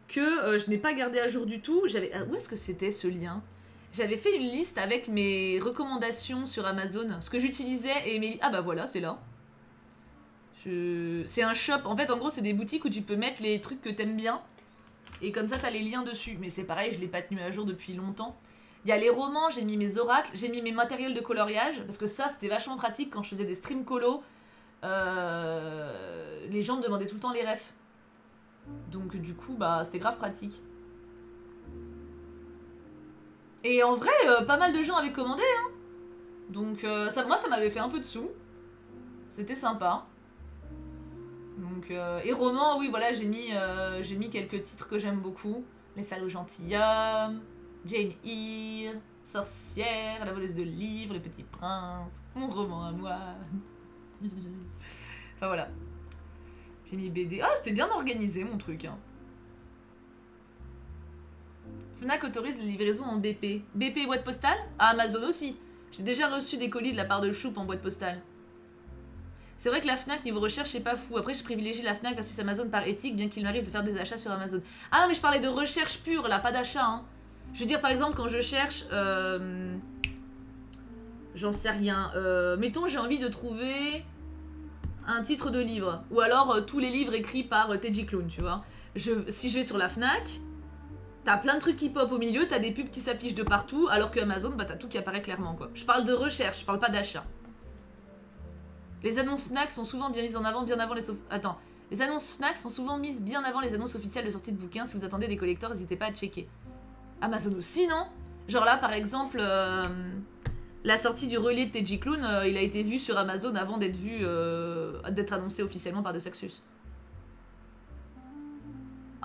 que euh, je n'ai pas gardée à jour du tout. J'avais ah, où est-ce que c'était ce lien? J'avais fait une liste avec mes recommandations sur Amazon, ce que j'utilisais et mes ah bah voilà, c'est là. C'est un shop. En fait, en gros, c'est des boutiques où tu peux mettre les trucs que t'aimes bien et comme ça t'as les liens dessus. Mais c'est pareil, je l'ai pas tenu à jour depuis longtemps. Il y a les romans, j'ai mis mes oracles, j'ai mis mes matériels de coloriage parce que ça c'était vachement pratique quand je faisais des streams colo. Euh, les gens me demandaient tout le temps les refs. Donc du coup, bah c'était grave pratique. Et en vrai, euh, pas mal de gens avaient commandé. Hein. Donc euh, ça, moi, ça m'avait fait un peu de sous. C'était sympa. Et roman, oui, voilà, j'ai mis, j'ai mis quelques titres que j'aime beaucoup. Les salauds gentilshommes, Jane Eyre, Sorcière, La voleuse de livres, Les petits princes, Mon roman à moi. [laughs] enfin voilà. J'ai mis BD. Ah, c'était bien organisé mon truc. Hein. Fnac autorise les livraisons en BP. BP boîte postale? Ah, Amazon aussi. J'ai déjà reçu des colis de la part de Choup en boîte postale. C'est vrai que la Fnac niveau recherche c'est pas fou. Après je privilégie la Fnac versus Amazon par éthique, bien qu'il m'arrive de faire des achats sur Amazon. Ah mais je parlais de recherche pure là, pas d'achat. Hein. Je veux dire par exemple quand je cherche, euh, j'en sais rien. Euh, mettons j'ai envie de trouver un titre de livre ou alors euh, tous les livres écrits par euh, Teji Clown, tu vois. Si je vais sur la Fnac, t'as plein de trucs qui pop au milieu, t'as des pubs qui s'affichent de partout, alors que Amazon, bah t'as tout qui apparaît clairement quoi. Je parle de recherche, je parle pas d'achat. Les annonces Fnac sont souvent bien mises en avant, bien avant les... Attends. Les annonces Fnac sont souvent mises bien avant les annonces officielles de sortie de bouquins. Si vous attendez des collecteurs, n'hésitez pas à checker. Amazon aussi, non? Genre là, par exemple, euh, la sortie du relais de Teji Clown, euh, il a été vu sur Amazon avant d'être vu, euh, d'être annoncé officiellement par De Saxus.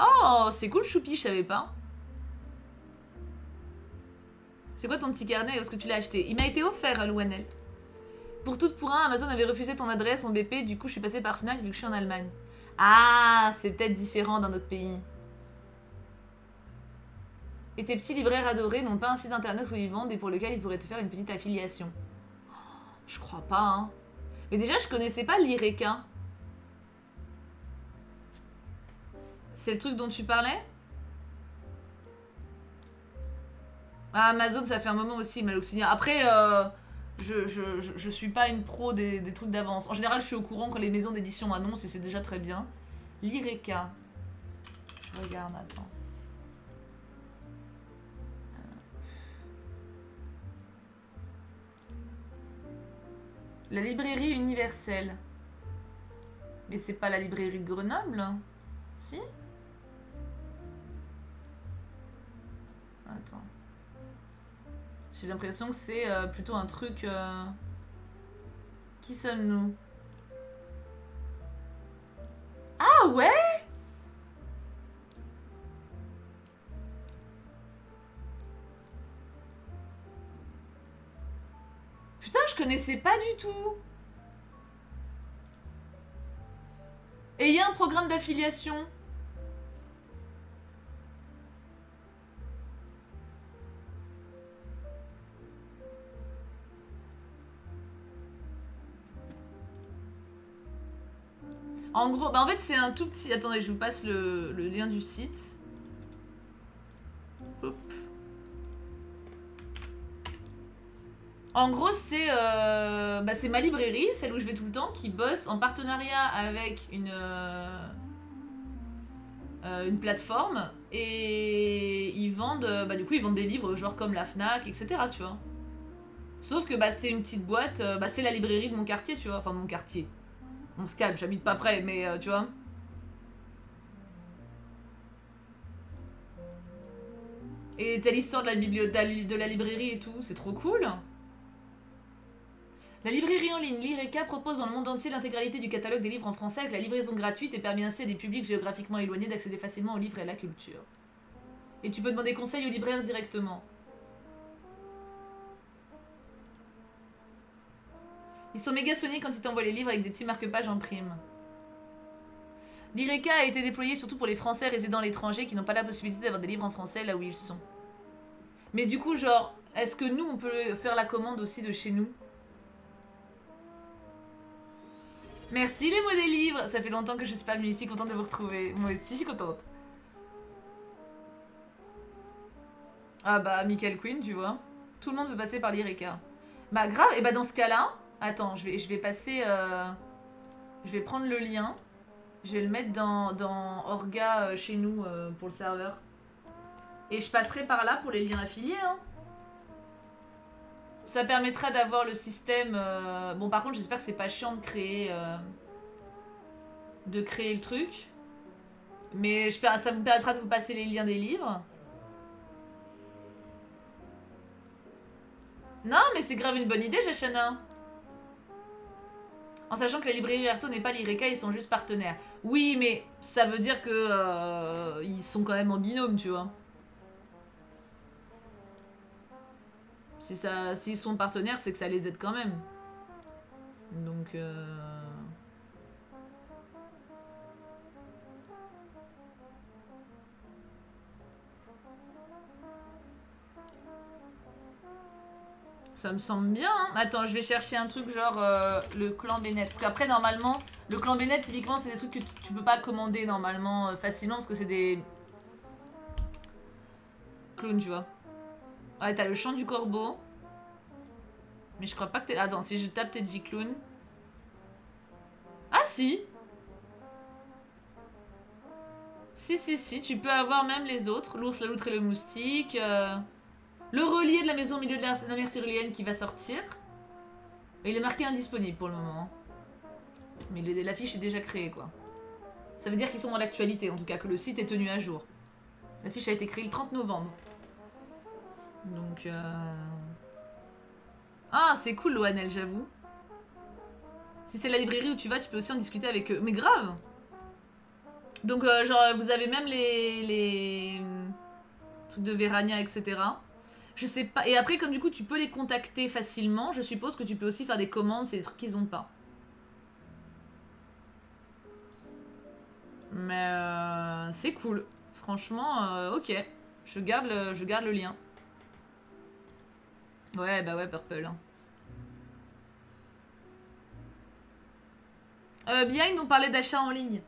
Oh, c'est cool, Choupi, je savais pas. C'est quoi ton petit carnet? Est-ce que tu l'as acheté Il m'a été offert, Louanel. Pour tout pour un, Amazon avait refusé ton adresse en BP, du coup je suis passée par Fnac vu que je suis en Allemagne. Ah, c'est peut-être différent d'un autre pays. Et tes petits libraires adorés n'ont pas un site internet où ils vendent et pour lequel ils pourraient te faire une petite affiliation. Oh, Je crois pas, hein. Mais déjà, je connaissais pas l'IRECA. C'est le truc dont tu parlais? Ah, Amazon, ça fait un moment aussi, Maloxinia. Après, euh, je, je, je, je suis pas une pro des, des trucs d'avance. En général, je suis au courant quand les maisons d'édition annoncent et c'est déjà très bien. L'IRECA. Je regarde, attends. La librairie universelle. Mais c'est pas la librairie de Grenoble hein Si Attends. J'ai l'impression que c'est euh, plutôt un truc... euh, Qui sommes-nous? Ah ouais je connaissais pas du tout. Et il y a un programme d'affiliation. En gros, bah en fait c'est un tout petit... Attendez, je vous passe le, le lien du site. En gros, c'est euh, bah, c'est ma librairie, celle où je vais tout le temps, qui bosse en partenariat avec une, euh, euh, plateforme. Et ils vendent, bah, du coup, ils vendent des livres, genre comme la Fnac, etc. Tu vois. Sauf que bah, c'est une petite boîte, bah, c'est la librairie de mon quartier, tu vois. Enfin, de mon quartier. On se calme, j'habite pas près, mais tu vois. Et t'as l'histoire de de la librairie et tout, c'est trop cool. La librairie en ligne Lireka propose dans le monde entier l'intégralité du catalogue des livres en français avec la livraison gratuite et permet ainsi à des publics géographiquement éloignés d'accéder facilement aux livres et à la culture. Et tu peux demander conseil au libraire directement. Ils sont méga soignés quand ils t'envoient les livres avec des petits marque-pages en prime. L'IRECA a été déployé surtout pour les Français résidant à l'étranger qui n'ont pas la possibilité d'avoir des livres en français là où ils sont. Mais du coup, genre, est-ce que nous, on peut faire la commande aussi de chez nous? Merci les mots des livres Ça fait longtemps que je suis pas venue ici, contente de vous retrouver. Moi aussi, je suis contente. Ah bah, Michael Quinn, tu vois. Tout le monde peut passer par l'IRECA. Bah grave, et bah dans ce cas-là, attends, je vais, je vais passer... euh, Je vais prendre le lien. Je vais le mettre dans, dans Orga euh, chez nous euh, pour le serveur. Et je passerai par là pour les liens affiliés. Hein. Ça permettra d'avoir le système. euh, Bon, par contre, j'espère que c'est pas chiant de créer. euh, De créer le truc. Mais ça me permettra de vous passer les liens des livres. Non, mais c'est grave une bonne idée, Jachana. En sachant que la librairie Arto n'est pas l'IRECA, ils sont juste partenaires. Oui, mais ça veut dire que euh, ils sont quand même en binôme, tu vois. Si ça, s'ils sont partenaires, c'est que ça les aide quand même. Donc. Euh... Ça me semble bien. Hein. Attends, je vais chercher un truc genre euh, le clan Bennett. Parce qu'après, normalement, le clan Bennett, typiquement, c'est des trucs que tu peux pas commander normalement euh, facilement parce que c'est des clowns, tu vois. Ouais, t'as le chant du corbeau. Mais je crois pas que t'es... Attends, si je tape TG Clown... Ah si Si, si, si, tu peux avoir même les autres. L'ours, la loutre et le moustique. Euh, le relier de la maison au milieu de la, mer cyrulienne qui va sortir. Il est marqué indisponible pour le moment. Mais l'affiche est déjà créée, quoi. Ça veut dire qu'ils sont dans l'actualité, en tout cas, que le site est tenu à jour. L'affiche a été créée le 30 novembre. Donc, euh... Ah, c'est cool, l'ONL, j'avoue. Si c'est la librairie où tu vas, tu peux aussi en discuter avec eux. Mais grave Donc, euh, genre, vous avez même les... les... trucs de Verania, etc. Je sais pas. Et après, comme du coup, tu peux les contacter facilement, je suppose que tu peux aussi faire des commandes, c'est des trucs qu'ils ont pas. Mais euh, c'est cool. Franchement, euh, ok. Je garde le lien. Ouais, bah ouais, Purple. Hein. Euh, Behind, on parlait d'achat en ligne.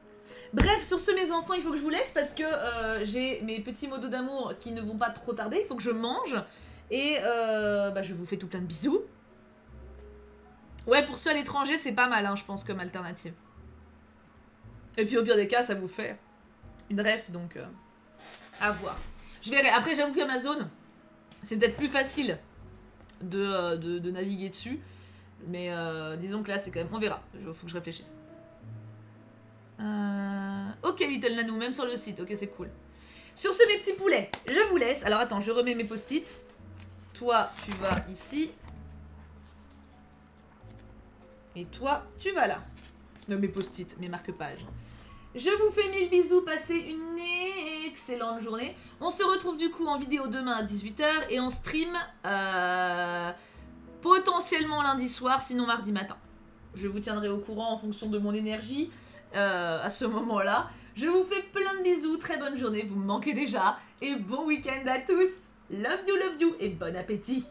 Bref, sur ce, mes enfants, il faut que je vous laisse parce que euh, j'ai mes petits mots d'amour qui ne vont pas trop tarder. Il faut que je mange. Et euh, bah, je vous fais tout plein de bisous. Ouais, pour ceux à l'étranger, c'est pas mal, hein, je pense, comme alternative. Et puis au pire des cas, ça vous fait une ref, donc à voir. Je verrai. Après, j'avoue qu'Amazon, c'est peut-être plus facile de, de, naviguer dessus. Mais disons que là, c'est quand même... On verra. Il faut que je réfléchisse. Euh, ok, Little Nanou, même sur le site. Ok, c'est cool. Sur ce, mes petits poulets, je vous laisse. Alors, attends, je remets mes post-it. Toi, tu vas ici. Et toi, tu vas là. Non, mes post-it, mes marque-pages. Je vous fais mille bisous, passez une excellente journée. On se retrouve du coup en vidéo demain à 18h et en stream euh, potentiellement lundi soir, sinon mardi matin. Je vous tiendrai au courant en fonction de mon énergie. Euh, à ce moment-là. Je vous fais plein de bisous, très bonne journée, vous me manquez déjà. Et bon week-end à tous. Love you, love you et bon appétit